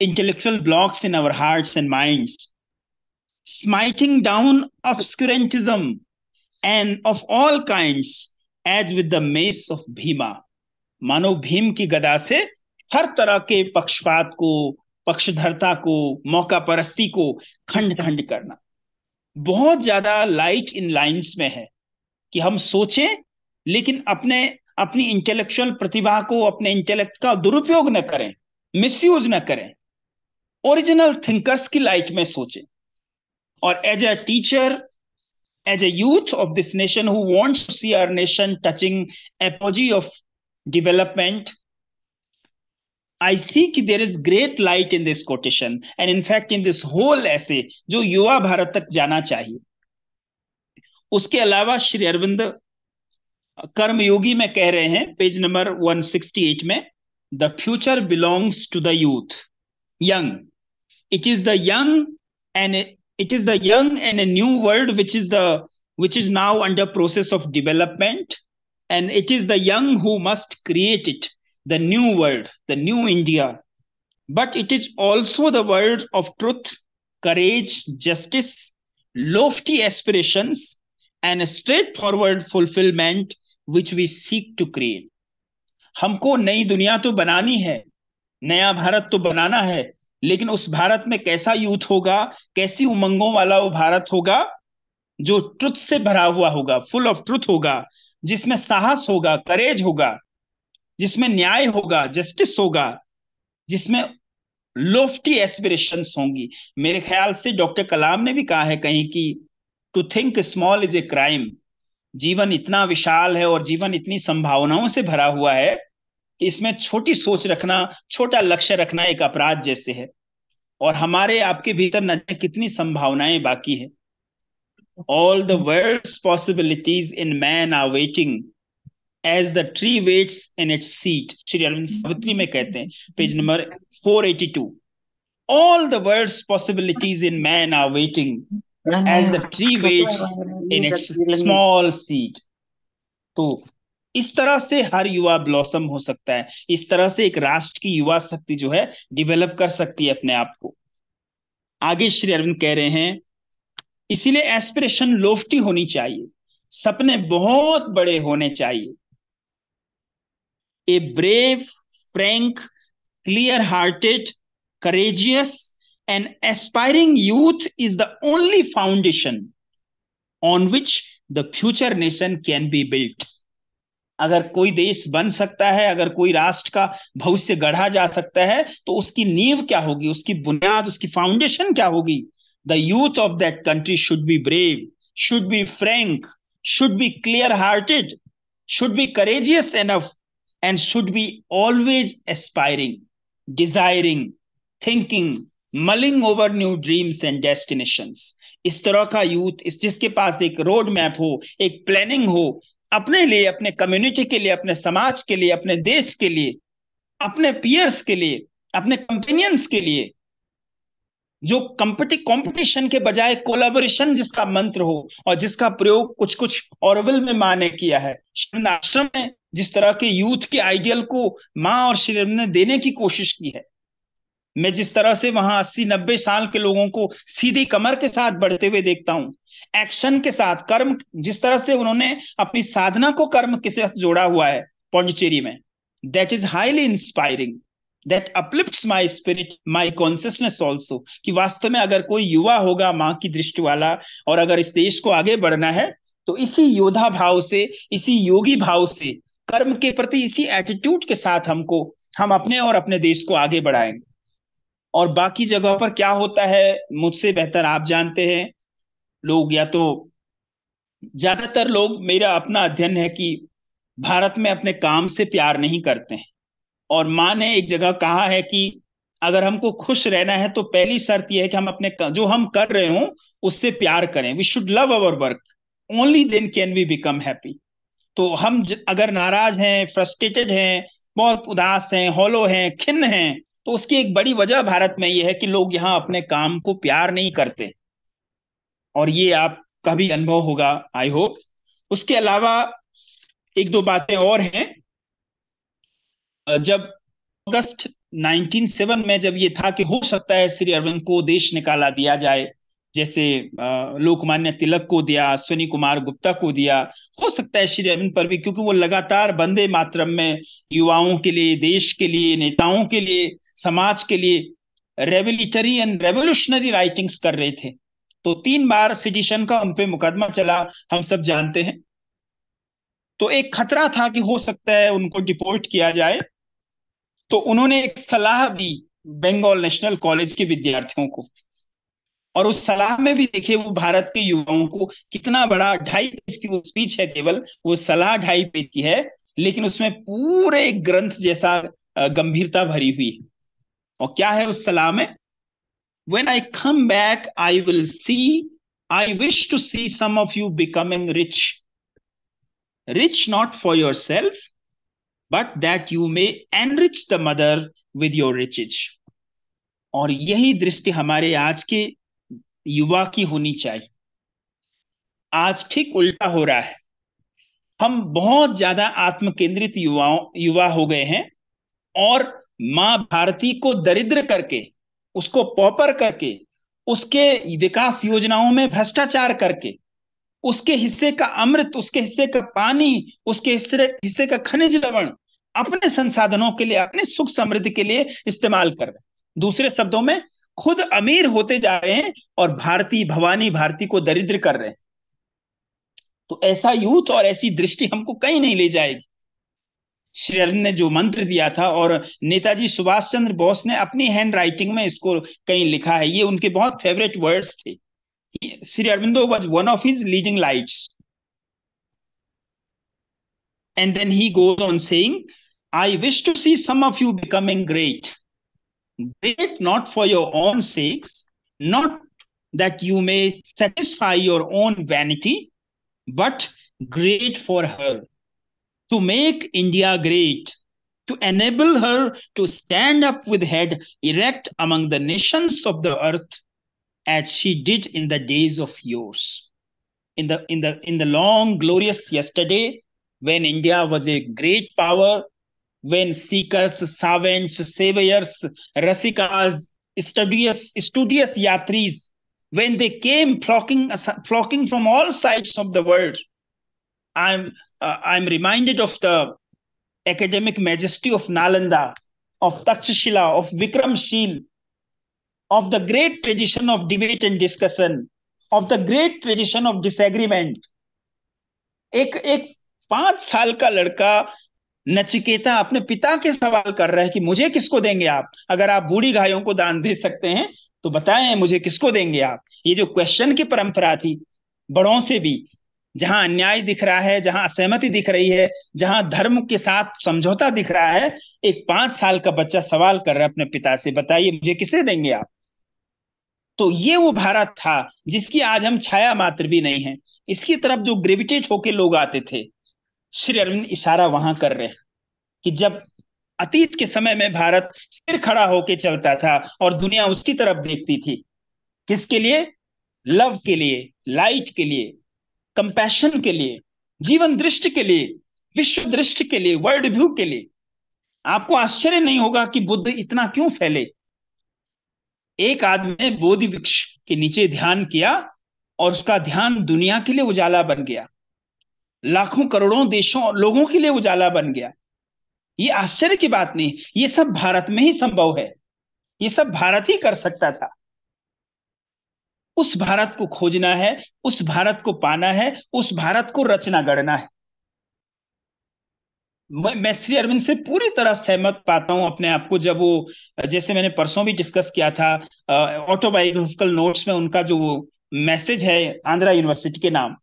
intellectual blocks in our hearts and minds, smiting down obscurantism and of all kinds, as with the mace of Bhima. मानो भीम की गदा से हर तरह के पक्षपात को पक्षधरता को मौका परस्ती को खंड खंड करना बहुत ज़्यादा लाइट इन लाइंस में है कि हम सोचें, लेकिन अपने, अपनी इंटेलेक्चुअल प्रतिभा को, अपने इंटेलेक्ट का दुरुपयोग न करें मिसयूज न करें ओरिजिनल थिंकर्स की लाइट में सोचें। और as a teacher as a youth of this nation who wants to see our nation touching apogee of development I see कि there is great light in this quotation and in fact in this whole essay जो युवा भारत तक जाना चाहिए। उसके अलावा श्री अरविंद कर्मयोगी में कह रहे हैं, पेज नंबर 168 में the future belongs to the youth young it is the young and it is the young and a new world which is the which is now under process of development and it is the young who must create it the new world the new India but it is also the world of truth courage justice lofty aspirations and straightforward fulfillment which we seek to create हमको नई दुनिया तो बनानी है, नया भारत तो बनाना है, लेकिन उस भारत में कैसा यूथ होगा, कैसी उमंगों वाला वो भारत होगा, जो ट्रुथ से भरा हुआ होगा फुल ऑफ़ ट्रुथ होगा, जिसमें साहस होगा करेज होगा, जिसमें न्याय होगा जस्टिस होगा, जिसमें लोफ्टी एस्पिरेशन होंगी। मेरे ख्याल से डॉक्टर कलाम ने भी कहा है कहीं कि to think small is a crime जीवन इतना विशाल है और जीवन इतनी संभावनाओं से भरा हुआ है कि इसमें छोटी सोच रखना, छोटा लक्ष्य रखना एक अपराध जैसे है। और हमारे, आपके भीतर न कितनी संभावनाएँ बाकी है। All the world possibilities in man are waiting as the tree waits in its seed Shri Arvind Savitri में कहते हैं, page number 482 all the world possibilities in man are waiting as the tree waits in its small seed. तो इस तरह से हर युवा blossom हो सकता है। इस तरह से एक राष्ट्र की युवा शक्ति जो है डिवेलप कर सकती है अपने आप को। आगे श्री अरविंद कह रहे हैं इसीलिए एस्पिरेशन लोफ्टी होनी चाहिए। सपने बहुत बड़े होने चाहिए। A brave frank clear hearted courageous An aspiring youth is the only foundation on which the future nation can be built. अगर कोई देश बन सकता है, अगर कोई राष्ट्र का भविष्य गढ़ा जा सकता है तो उसकी नींव क्या होगी उसकी बुनियाद, उसकी फाउंडेशन क्या होगी the youth of that country should be brave should be frank should be clear hearted should be courageous enough and should be always aspiring desiring thinking mulling over new dreams and destination इस तरह का youth, इस जिसके पास एक road map हो, एक planning हो, अपने लिए, अपने कम्युनिटी के लिए, अपने समाज के लिए, अपने देश के लिए, अपने पियर्स के लिए, अपने कंपेनियंस के लिए, जो कंपटी कंपटीशन के बजाय कोलाबोरेशन जिसका मंत्र हो और जिसका प्रयोग कुछ कुछ ऑरविल में माँ ने किया है। आश्रम में जिस तरह के यूथ के आइडियल को माँ और श्री ने देने की कोशिश की है। मैं जिस तरह से वहाँ अस्सी नब्बे साल के लोगों को सीधी कमर के साथ बढ़ते हुए देखता हूँ, एक्शन के साथ, कर्म, जिस तरह से उन्होंने अपनी साधना को कर्म के साथ जोड़ा हुआ है पौंडचेरी में that is highly inspiring that uplift my spirit my consciousness also कि वास्तव में अगर कोई युवा होगा माँ की दृष्टि वाला और अगर इस देश को आगे बढ़ना है तो इसी योद्धा भाव से, इसी योगी भाव से, कर्म के प्रति इसी एटीट्यूड के साथ हमको, हम अपने और अपने देश को आगे बढ़ाएँगे। और बाकी जगह पर क्या होता है, मुझसे बेहतर आप जानते हैं। लोग या तो ज़्यादातर लोग मेरा अपना अध्ययन है कि भारत में अपने काम से प्यार नहीं करते हैं। और माँ ने एक जगह कहा है कि अगर हमको खुश रहना है तो पहली शर्त यह है कि हम अपने जो हम कर रहे हो, उससे प्यार करें। We should love our work only then can we become happy तो हम अगर नाराज़ हैं फ्रस्ट्रेटेड हैं, बहुत उदास हैं हॉलो हैं, खिन्न हैं तो उसकी एक बड़ी वजह भारत में ये है कि लोग यहाँ अपने काम को प्यार नहीं करते। और ये आपका भी अनुभव होगा आई होप उसके अलावा एक दो बातें और हैं। जब अगस्त 1907 में जब ये था कि हो सकता है श्री अरविंद को देश निकाला दिया जाए जैसे लोकमान्य तिलक को दिया, अश्विनी कुमार गुप्ता को दिया, हो सकता है श्री अरविंद पर भी, क्योंकि वो लगातार बंदे मातरम में युवाओं के लिए, देश के लिए, नेताओं के लिए, समाज के लिए रेवोल्यूटरी एंड रेवोल्यूशनरी राइटिंग्स कर रहे थे। तो तीन बार सिटिशन का उन पे मुकदमा चला, हम सब जानते हैं। तो एक खतरा था कि हो सकता है उनको डिपोर्ट किया जाए। तो उन्होंने एक सलाह दी बंगाल नेशनल कॉलेज के विद्यार्थियों को। और उस सलाह में भी देखिए वो भारत के युवाओं को कितना बड़ा ढाई पेज की वो स्पीच है केवल, वो सलाह ढाई पेज की है, लेकिन उसमें पूरे ग्रंथ जैसा गंभीरता भरी हुई और क्या है उस सलाह में? When I come back I will see I wish to see some of you becoming rich rich not for yourself but that you may enrich the mother with your riches और यही दृष्टि हमारे आज के युवा की होनी चाहिए। आज ठीक उल्टा हो रहा है। हम बहुत ज़्यादा आत्म केंद्रित युवाओं, युवा हो गए हैं और माँ भारती को दरिद्र करके, उसको पॉपर करके, उसके विकास योजनाओं में भ्रष्टाचार करके, उसके हिस्से का अमृत, उसके हिस्से का पानी, उसके हिस्से का खनिज लवण अपने संसाधनों के लिए, अपने सुख समृद्धि के लिए इस्तेमाल कर रहे दूसरे शब्दों में खुद अमीर होते जा रहे हैं और भारती, भवानी भारती को दरिद्र कर रहे हैं। तो ऐसा यूथ और ऐसी दृष्टि हमको कहीं नहीं ले जाएगी। श्री अरविंद ने जो मंत्र दिया था और नेताजी सुभाष चंद्र बोस ने अपनी हैंड राइटिंग में इसको कहीं लिखा है, ये उनके बहुत फेवरेट वर्ड्स थे। Shri Aurobindo was one of his leading lights. And then he goes on saying I wish to see some of you becoming great. Great not for your own sakes not that you may satisfy your own vanity but great for her to make India great, to enable her to stand up with head erect among the nations of the earth as she did in the days of yours. In the in the in the long glorious yesterday, when India was a great power, when seekers, servants, saviors, rasikas, studious, studious yatris, when they came flocking, flocking from all sides of the world, I'm uh, I'm reminded of the academic majesty of Nalanda, of Takshashila, of Vikramshil, of the great tradition of debate and discussion, of the great tradition of disagreement. एक एक पांच साल का लड़का नचिकेता अपने पिता के सवाल कर रहा है कि मुझे किसको देंगे आप? अगर आप बूढ़ी गायों को दान दे सकते हैं तो बताएँ मुझे किसको देंगे आप? ये जो क्वेश्चन की परंपरा थी, बड़ों से भी, जहाँ अन्याय दिख रहा है, जहाँ असहमति दिख रही है, जहाँ धर्म के साथ समझौता दिख रहा है, एक पाँच साल का बच्चा सवाल कर रहा है अपने पिता से, बताइए मुझे किसे देंगे आप? तो ये वो भारत था, जिसकी आज हम छाया मात्र भी नहीं है। इसकी तरफ़ जो ग्रेविटेट होके लोग आते थे श्री अरविंद इशारा वहाँ कर रहे कि जब अतीत के समय में भारत सिर खड़ा होके चलता था और दुनिया उसकी तरफ़ देखती थी, किसके लिए? लव के लिए, लाइट के लिए कंपैशन के लिए, जीवन दृष्टि के लिए, विश्व दृष्टि के लिए वर्ल्ड व्यू के लिए। आपको आश्चर्य नहीं होगा कि बुद्ध इतना क्यों फैले? एक आदमी ने बोधि वृक्ष के नीचे ध्यान किया और उसका ध्यान दुनिया के लिए उजाला बन गया। लाखों करोड़ों देशों लोगों के लिए उजाला बन गया। ये आश्चर्य की बात नहीं, ये सब भारत में ही संभव है। ये सब भारत ही कर सकता था। उस भारत को खोजना है, उस भारत को पाना है, उस भारत को रचना गढ़ना है। मैं श्री अरविंद से पूरी तरह सहमत पाता हूँ अपने आप को, जब वो, जैसे मैंने परसों भी डिस्कस किया था ऑटोबायोग्राफिकल नोट्स में उनका जो मैसेज है आंध्रा यूनिवर्सिटी के नाम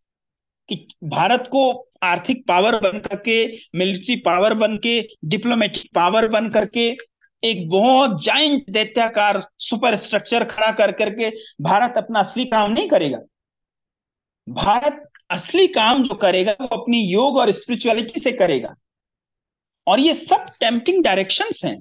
कि भारत को आर्थिक पावर बन करके, मिलिट्री पावर बन के डिप्लोमेटिक पावर बन करके, एक बहुत जाइंट दैत्याकार सुपर स्ट्रक्चर खड़ा कर करके भारत अपना असली काम नहीं करेगा। भारत असली काम जो करेगा, वो अपनी योग और स्पिरिचुअलिटी से करेगा। और ये सब टेम्पटिंग डायरेक्शंस हैं।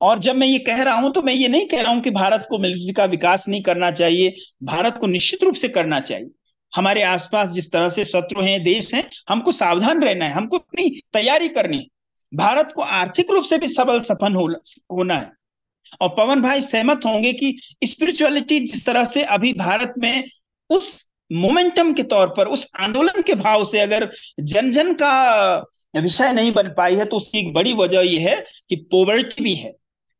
और जब मैं ये कह रहा हूँ तो मैं ये नहीं कह रहा हूँ कि भारत को मिलिट्री का विकास नहीं करना चाहिए, भारत को निश्चित रूप से करना चाहिए। हमारे आसपास जिस तरह से शत्रु हैं देश हैं हमको सावधान रहना है हमको अपनी तैयारी करनी है। भारत को आर्थिक रूप से भी सबल सफल हो, होना है। और पवन भाई सहमत होंगे कि स्पिरिचुअलिटी जिस तरह से अभी भारत में उस मोमेंटम के तौर पर उस आंदोलन के भाव से अगर जन जन का विषय नहीं बन पाई है तो उसकी एक बड़ी वजह यह है कि पोवर्टी भी है।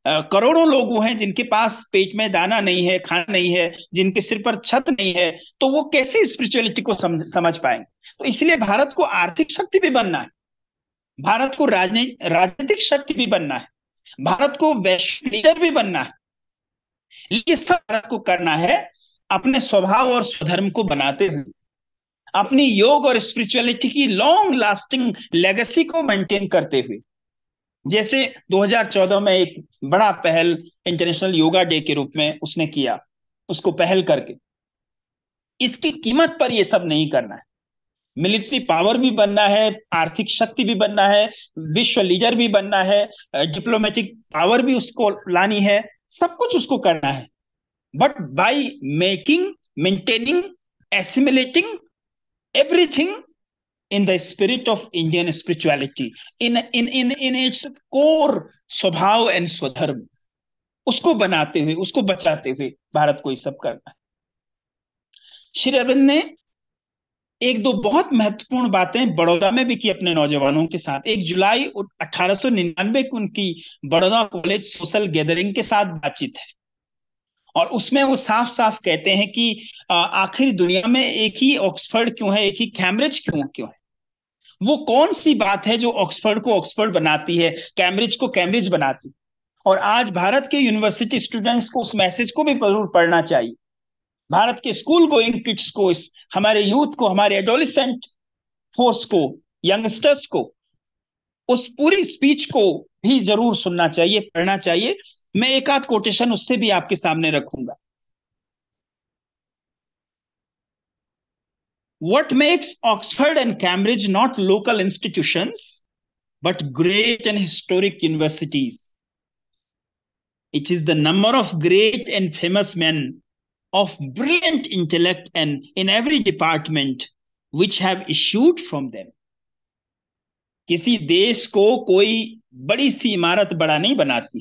करोड़ों लोग वो हैं जिनके पास पेट में दाना नहीं है, खाना नहीं है, जिनके सिर पर छत नहीं है तो वो कैसे स्पिरिचुअलिटी को समझ समझ पाएँगे? तो इसलिए भारत को आर्थिक शक्ति भी बनना है। भारत को राजनीति राजनीतिक शक्ति भी बनना है। भारत को वैश्विक लीडर भी बनना है। ये सब भारत को करना है अपने स्वभाव और स्वधर्म को बनाते हुए। अपनी योग और स्पिरिचुअलिटी की लॉन्ग लास्टिंग लेगेसी को मेंटेन करते हुए। जैसे 2014 में एक बड़ा पहल इंटरनेशनल योगा डे के रूप में उसने किया, उसको पहल करके। इसकी कीमत पर यह सब नहीं करना है। मिलिट्री पावर भी बनना है, आर्थिक शक्ति भी बनना है, विश्व लीडर भी बनना है डिप्लोमेटिक पावर भी उसको लानी है, सब कुछ उसको करना है। But by making maintaining assimilating everything in the spirit of Indian spirituality, in in in in its core स्वभाव एंड स्वधर्म उसको बनाते हुए उसको बचाते हुए भारत को ये सब करना है। श्री अरविंद ने एक दो बहुत महत्वपूर्ण बातें बड़ौदा में भी की अपने नौजवानों के साथ। एक जुलाई 1899 को उनकी बड़ौदा कॉलेज सोशल गैदरिंग के साथ बातचीत है। और उसमें वो साफ़ साफ़ कहते हैं कि आखिर दुनिया में एक ही ऑक्सफर्ड क्यों है एक ही कैम्ब्रिज क्यों क्यों है? वो कौन सी बात है जो ऑक्सफर्ड को ऑक्सफर्ड बनाती है? कैम्ब्रिज को कैम्ब्रिज बनाती है। और आज भारत के यूनिवर्सिटी स्टूडेंट्स को उस मैसेज को भी ज़रूर पढ़ना चाहिए। भारत के स्कूल गोइंग किड्स को, इस हमारे यूथ को, हमारे एडोलिसेंट फोर्स को, यंगस्टर्स को, उस पूरी स्पीच को भी ज़रूर सुनना चाहिए, पढ़ना चाहिए। मैं एक आध कोटेशन उससे भी आपके सामने रखूँगा। What makes Oxford and Cambridge not local institutions, but great and historic universities? It is the number of great and famous men of brilliant intellect and in every department which have issued from them. किसी देश को कोई बड़ी सी इमारत बड़ा नहीं बनाती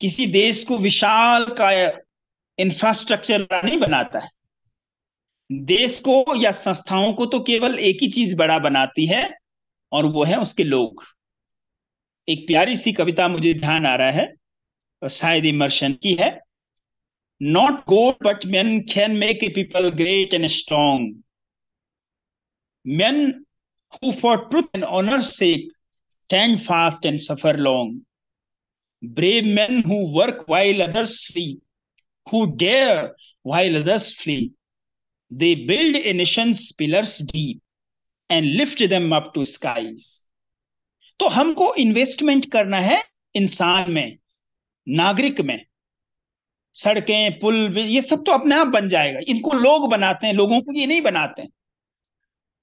किसी देश को विशाल का इंफ्रास्ट्रक्चर नहीं बनाता है देश को या संस्थाओं को तो केवल एक ही चीज़ बड़ा बनाती है और वो है उसके लोग। एक प्यारी सी कविता मुझे ध्यान आ रहा है शायद इमर्शन की है। Not god but man can make a people great and strong man who for truth and honour sake stand fast and suffer long brave men who work while others sleep, who dare while others flee. They build a nation's pillars deep and lift them up to skies. तो हमको investment करना है इंसान में, नागरिक में। सड़कें, पुल, ये सब तो अपने आप बन जाएगा। इनको लोग बनाते हैं, लोगों को ये नहीं बनाते। हैं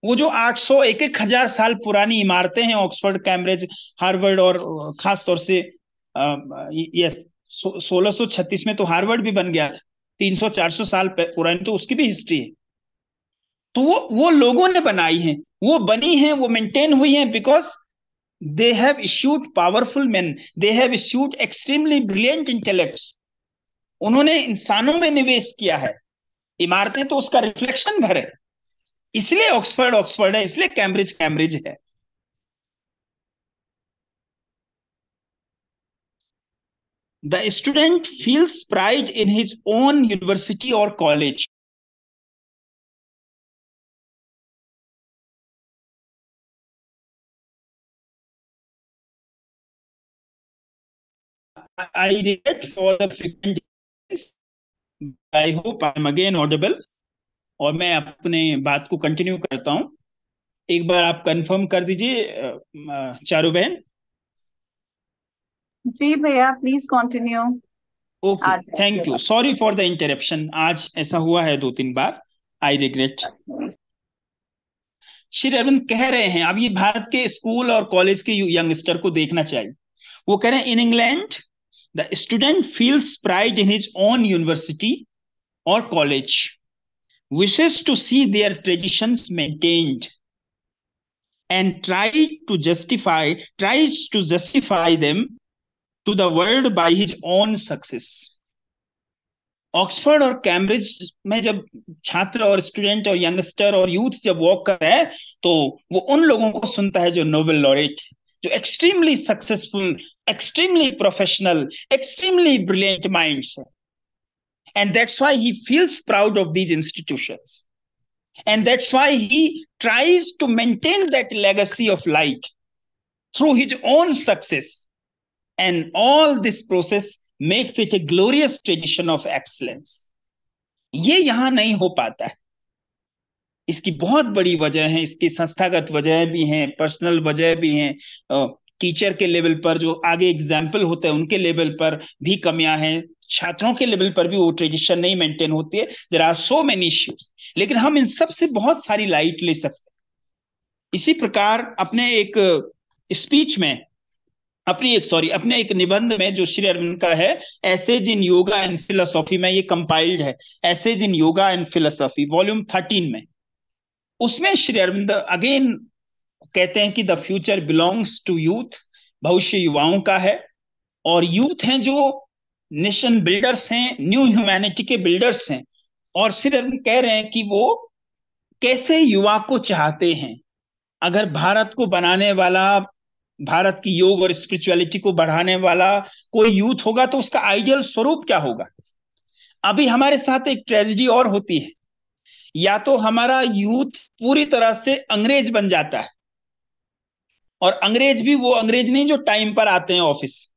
वो जो 800 एक एक हज़ार साल पुरानी इमारतें हैं, ऑक्सफोर्ड, कैम्ब्रिज, हार्वर्ड और खास तौर से यस सोलह सौ छत्तीस में तो हार्वर्ड भी बन गया था। तीन सौ, चार सौ साल पुरानी तो उसकी भी हिस्ट्री है। तो वो वो लोगों ने बनाई है, वो बनी है, वो मेंटेन हुई है because they have issued powerful man they have issued extremely brilliant intellect उन्होंने इंसानों में निवेश किया है। इमारतें तो उसका रिफ्लेक्शन भर है। इसलिए ऑक्सफर्ड ऑक्सफर्ड है, इसलिए कैम्ब्रिज कैम्ब्रिज है। the student feels pride in his own university or college. I regret for the frequent I hope I am again audible और मैं अपने बात को कंटिन्यू करता हूँ एक बार आप कंफर्म कर दीजिए चारू बहन जी भैया please continue okay thank you sorry for the interruption आज ऐसा हुआ है दो तीन बार। आई रिग्रेट श्री अरविंद कह रहे हैं अब ये भारत के स्कूल और कॉलेज के यंगस्टर को देखना चाहिए। वो कह रहे हैं in England the student feels pride in his own university और college wishes to see their traditions maintained and try to justify tries to justify them to the world by his own success. Oxford और Cambridge में जब छात्र और student और youngster और youth जब walk कर रहे हैं तो वो उन लोगों को सुनता है जो नोबेल लॉरेट जो extremely successful extremely professional extremely brilliant minds है. And that's why he feels proud of these institutions And that's why he tries to maintain that legacy of light through his own success. And all this process makes it a glorious tradition of excellence. ये यहाँ नहीं हो पाता है। इसकी बहुत बड़ी वजह है, इसकी संस्थागत वजह भी हैं पर्सनल वजह भी हैं। टीचर के लेवल पर जो आगे एग्ज़ाम्पल होते हैं, उनके लेवल पर भी कमियाँ हैं। छात्रों के लेवल पर भी वो ट्रेडिशन नहीं मेंटेन होती है। There are so many issues लेकिन हम इन सबसे बहुत सारी लाइट ले सकते हैं। इसी प्रकार अपने एक स्पीच में अपनी एक सॉरी अपने एक निबंध में जो श्री अरविंद का है essays in yoga and philosophy में ये कंपाइल्ड है essays in yoga and philosophy volume thirteen में, उसमें श्री अरविंद अगेन कहते हैं कि the future belongs to youth भविष्य युवाओं का है, और यूथ हैं जो नेशन बिल्डर्स हैं न्यू ह्यूमैनिटी के बिल्डर्स हैं, और श्री अरविंद कह रहे हैं कि वो कैसे युवा को चाहते हैं, अगर भारत को बनाने वाला भारत की योग और स्पिरिचुअलिटी को बढ़ाने वाला कोई यूथ होगा तो उसका आइडियल स्वरूप क्या होगा? अभी हमारे साथ एक ट्रेजिडी और होती है। या तो हमारा यूथ पूरी तरह से अंग्रेज़ बन जाता है। और अंग्रेज़ भी वो अंग्रेज़ नहीं जो टाइम पर आते हैं ऑफ़िस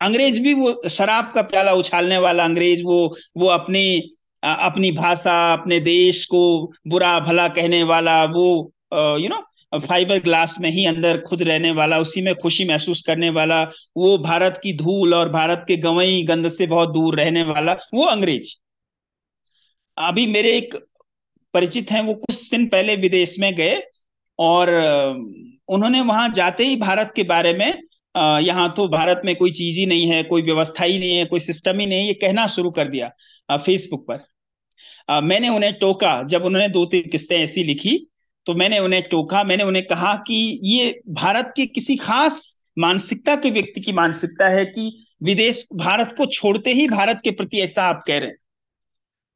अंग्रेज़ भी वो शराब का प्याला उछालने वाला अंग्रेज़ वो वो अपनी अपनी भाषा, अपने देश को बुरा भला कहने वाला वो यू नो फाइबर ग्लास में ही अंदर खुद रहने वाला, उसी में खुशी महसूस करने वाला, वो भारत की धूल और भारत के गवई गंध से बहुत दूर रहने वाला, वो अंग्रेज़। अभी मेरे एक परिचित हैं, वो कुछ दिन पहले विदेश में गए और उन्होंने वहाँ जाते ही भारत के बारे में यहाँ तो भारत में कोई चीज़ ही नहीं है, कोई व्यवस्था ही नहीं है, कोई सिस्टम ही नहीं है, ये कहना शुरू कर दिया फेसबुक पर। मैंने उन्हें टोका, जब उन्होंने दो तीन किस्तें ऐसी लिखी तो मैंने उन्हें टोका, मैंने उन्हें कहा कि ये भारत के किसी खास मानसिकता के व्यक्ति की मानसिकता है कि विदेश, भारत को छोड़ते ही भारत के प्रति ऐसा आप कह रहे हैं।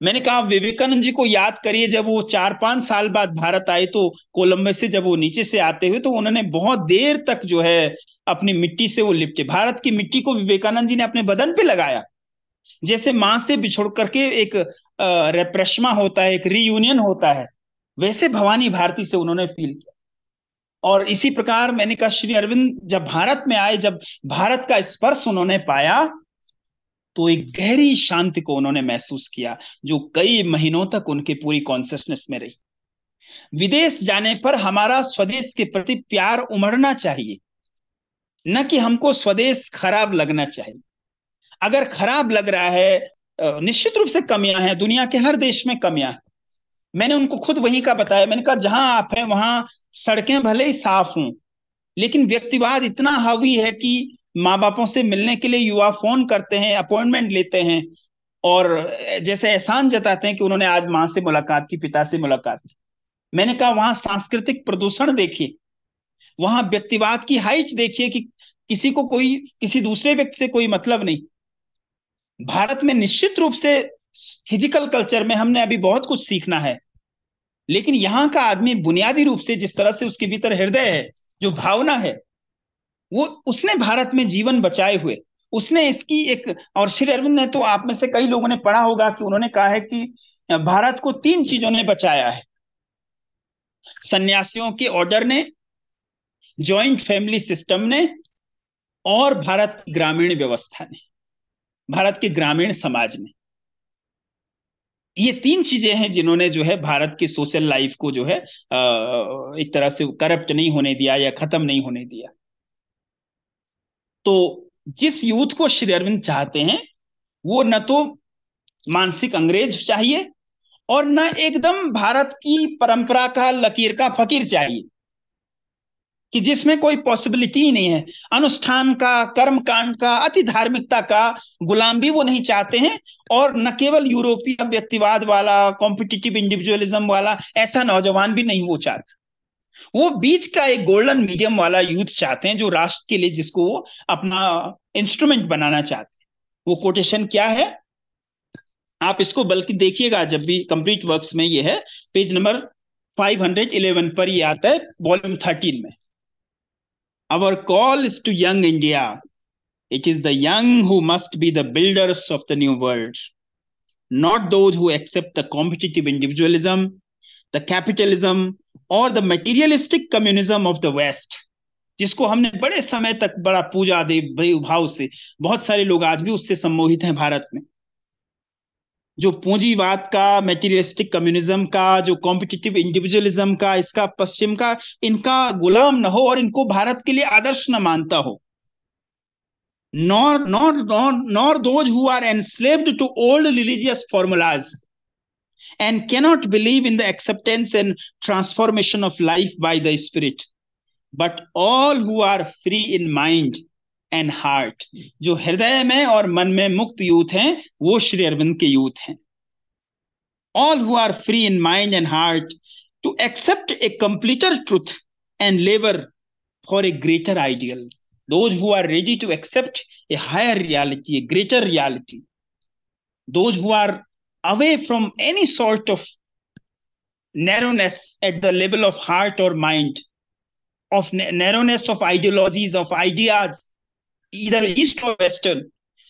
मैंने कहा, विवेकानंद जी को याद करिए, जब वो चार पाँच साल बाद भारत आए तो कोलंबस से जब वो नीचे से आते हुए तो उन्होंने बहुत देर तक जो है अपनी मिट्टी से वो लिपटे। भारत की मिट्टी को विवेकानंद जी ने अपने बदन पे लगाया। जैसे माँ से बिछोड़ करके एक रेप्रेशमा होता है, एक रीयूनियन होता है। वैसे भवानी भारती से उन्होंने फील किया। और इसी प्रकार मैंने कहा, श्री अरविंद, जब भारत में आए, जब भारत का स्पर्श उन्होंने पाया तो एक गहरी शांति को उन्होंने महसूस किया, जो कई महीनों तक उनके पूरी कॉन्सियसनेस में रही। विदेश जाने पर हमारा स्वदेश के प्रति प्यार उमड़ना चाहिए। न कि हमको स्वदेश खराब लगना चाहिए। अगर खराब लग रहा है निश्चित रूप से कमियाँ हैं, दुनिया के हर देश में कमियाँ हैं। मैंने उनको खुद वहीं का बताया। मैंने कहा, जहाँ आप हैं, वहाँ सड़कें भले ही साफ़ हों, लेकिन व्यक्तिवाद इतना हावी है कि माँ बापों से मिलने के लिए युवा फ़ोन करते हैं, अपॉइंटमेंट लेते हैं और जैसे एहसान जताते हैं कि उन्होंने आज माँ से मुलाकात की, पिता से मुलाकात की। मैंने कहा, वहाँ सांस्कृतिक प्रदूषण देखिए, वहाँ व्यक्तिवाद की हाइट देखिए कि किसी को कोई, किसी दूसरे व्यक्ति से कोई मतलब नहीं। भारत में निश्चित रूप से फ़िज़िकल कल्चर में हमने अभी बहुत कुछ सीखना है। लेकिन यहाँ का आदमी बुनियादी रूप से जिस तरह से उसके भीतर हृदय है, जो भावना है, वो उसने भारत में जीवन बचाए हुए। उसने इसकी एक, और श्री अरविंद ने तो आप में से कई लोगों ने पढ़ा होगा कि उन्होंने कहा है कि भारत को तीन चीज़ों ने बचाया है। सन्यासियों के ऑर्डर ने जॉइंट फैमिली सिस्टम ने, और भारत की ग्रामीण व्यवस्था ने, भारत के ग्रामीण समाज में ये तीन चीज़ें हैं जिन्होंने जो है भारत की सोशल लाइफ को जो है एक तरह से करप्ट नहीं होने दिया या खत्म नहीं होने दिया। तो जिस यूथ को श्री अरविंद चाहते हैं, वो न तो मानसिक अंग्रेज़ चाहिए और न एकदम भारत की परंपरा का, लकीर का फकीर चाहिए। कि जिसमें कोई पॉसिबिलिटी ही नहीं है। अनुष्ठान का कर्म कांड का, अति धार्मिकता का गुलाम भी वो नहीं चाहते हैं और न केवल यूरोपीय व्यक्तिवाद वाला कॉम्पिटिटिव इंडिविजुअलिज्म वाला, ऐसा नौजवान भी नहीं वो चाहते। वो बीच का एक गोल्डन मीडियम वाला यूथ चाहते हैं जो राष्ट्र के लिए जिसको वो अपना इंस्ट्रूमेंट बनाना चाहते हैं। वो कोटेशन क्या है? आप इसको बल्कि देखिएगा, जब भी कंप्लीट वर्क्स में ये है पेज नंबर 511 पर ये आता है वॉल्यूम 13 में। Our call is to young India. It is the young who must be the builders of the new world, not those who accept the competitive individualism, the capitalism, or the materialistic communism of the West. जिसको हमने बड़े समय तक बड़ा पूजा दे भाव से बहुत सारे लोग आज भी उससे सम्मोहित हैं भारत में जो पूंजीवाद का मेटीरियलिस्टिक कम्युनिज्म का, जो कॉम्पिटिटिव इंडिविजुअलिज्म का, इसका पश्चिम का, इनका गुलाम न हो और इनको भारत के लिए आदर्श न मानता हो। Nor nor nor nor those who are enslaved to old religious formulas and cannot believe in the acceptance and transformation of life by the spirit. But all who are free in mind and heart जो हृदय में और मन में मुक्त youth हैं, वो श्री अरविंद के यूथ हैं। All who are free in mind and heart to accept a completer truth and labour for a greater ideal those who are ready to accept a higher reality a greater reality those who are away from any sort of narrowness at the level of heart और mind of narrowness of ideologies of ideas इधर east और western,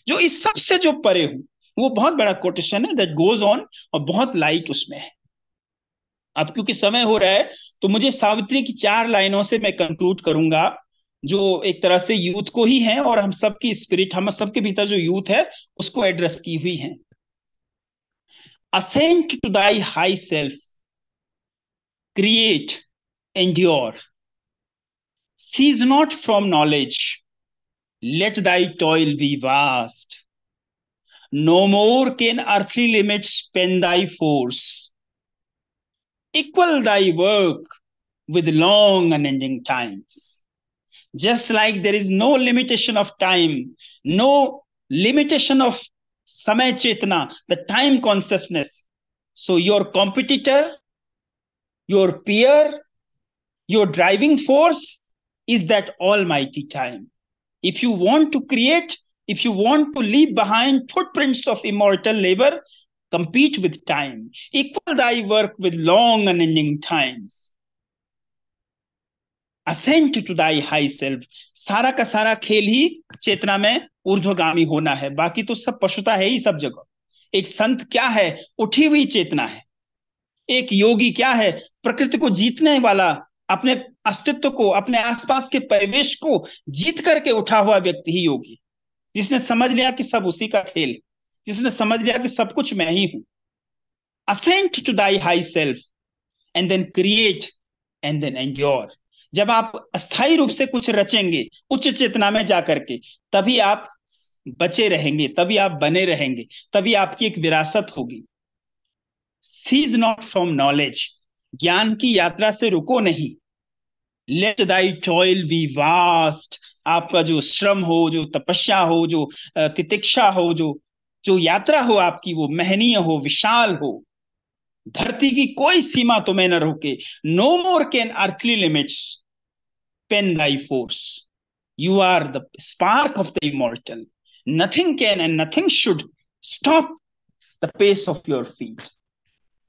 जो इस सबसे जो परे हूँ, वो बहुत बड़ा कोटेशन है दैट गोज ऑन और बहुत लाइट उसमें है। अब क्योंकि समय हो रहा है तो मुझे सावित्री की चार लाइनों से मैं कंक्लूड करूँगा, जो एक तरह से यूथ को ही है और हम सबकी स्पिरिट हम सबके भीतर जो यूथ है, उसको एड्रेस की हुई है। Ascent to thy high self create endure cease not from knowledge let thy toil be vast. No more can earthly limits pen thy force. Equal thy work with long unending times. Just like there is no limitation of time, no limitation of samay the time consciousness. So your competitor, your peer, your driving force is that almighty time if you want to create, if you want to leave behind footprints of immortal labor, compete with time. Equal thy work with long unending times. Ascent to thy high self सारा का सारा खेल ही चेतना में ऊर्ध्वगामी होना है बाकी तो सब पशुता है ही सब जगह एक संत क्या है उठी हुई चेतना है एक योगी क्या है प्रकृति को जीतने वाला अपने अस्तित्व को, अपने आसपास के परिवेश को जीत करके उठा हुआ व्यक्ति ही योगी। जिसने समझ लिया कि सब उसी का खेल जिसने समझ लिया कि सब कुछ मैं ही हूँ। Ascent to thy high self and then create and then endure जब आप अस्थाई रूप से कुछ रचेंगे, उच्च चेतना में जाकर के तभी आप बचे रहेंगे, तभी आप बने रहेंगे, तभी आपकी एक विरासत होगी। सीज नॉट फ्रॉम नॉलेज ज्ञान की यात्रा से रुको नहीं। Let thy toil be vast आपका जो श्रम हो, जो तपस्या हो, जो तितिक्षा हो, जो जो यात्रा हो आपकी, वो महनीय हो, विशाल हो। धरती की कोई सीमा तुम्हें न रोके। No more can earthly limits pen thy force you are the spark of the immortal nothing can end nothing should stop the pace of your feet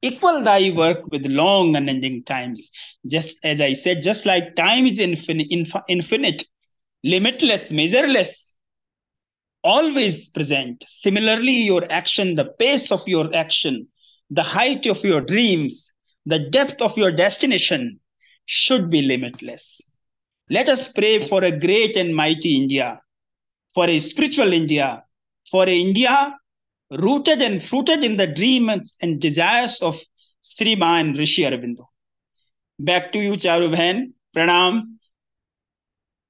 equal thy work with long unending times. Just as I said, just like time is infinite, infinite limitless, measureless, always present. Similarly, your action, the pace of your action, the height of your dreams, the depth of your destination should be limitless. Let us pray for a great and mighty India, for a spiritual India, for a India rooted and fruited in the dreams and desires of श्रीमान Rishi Aurobindo. Back to you, Charu Bhain. Pranam.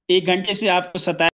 एक घंटे से आपको सताया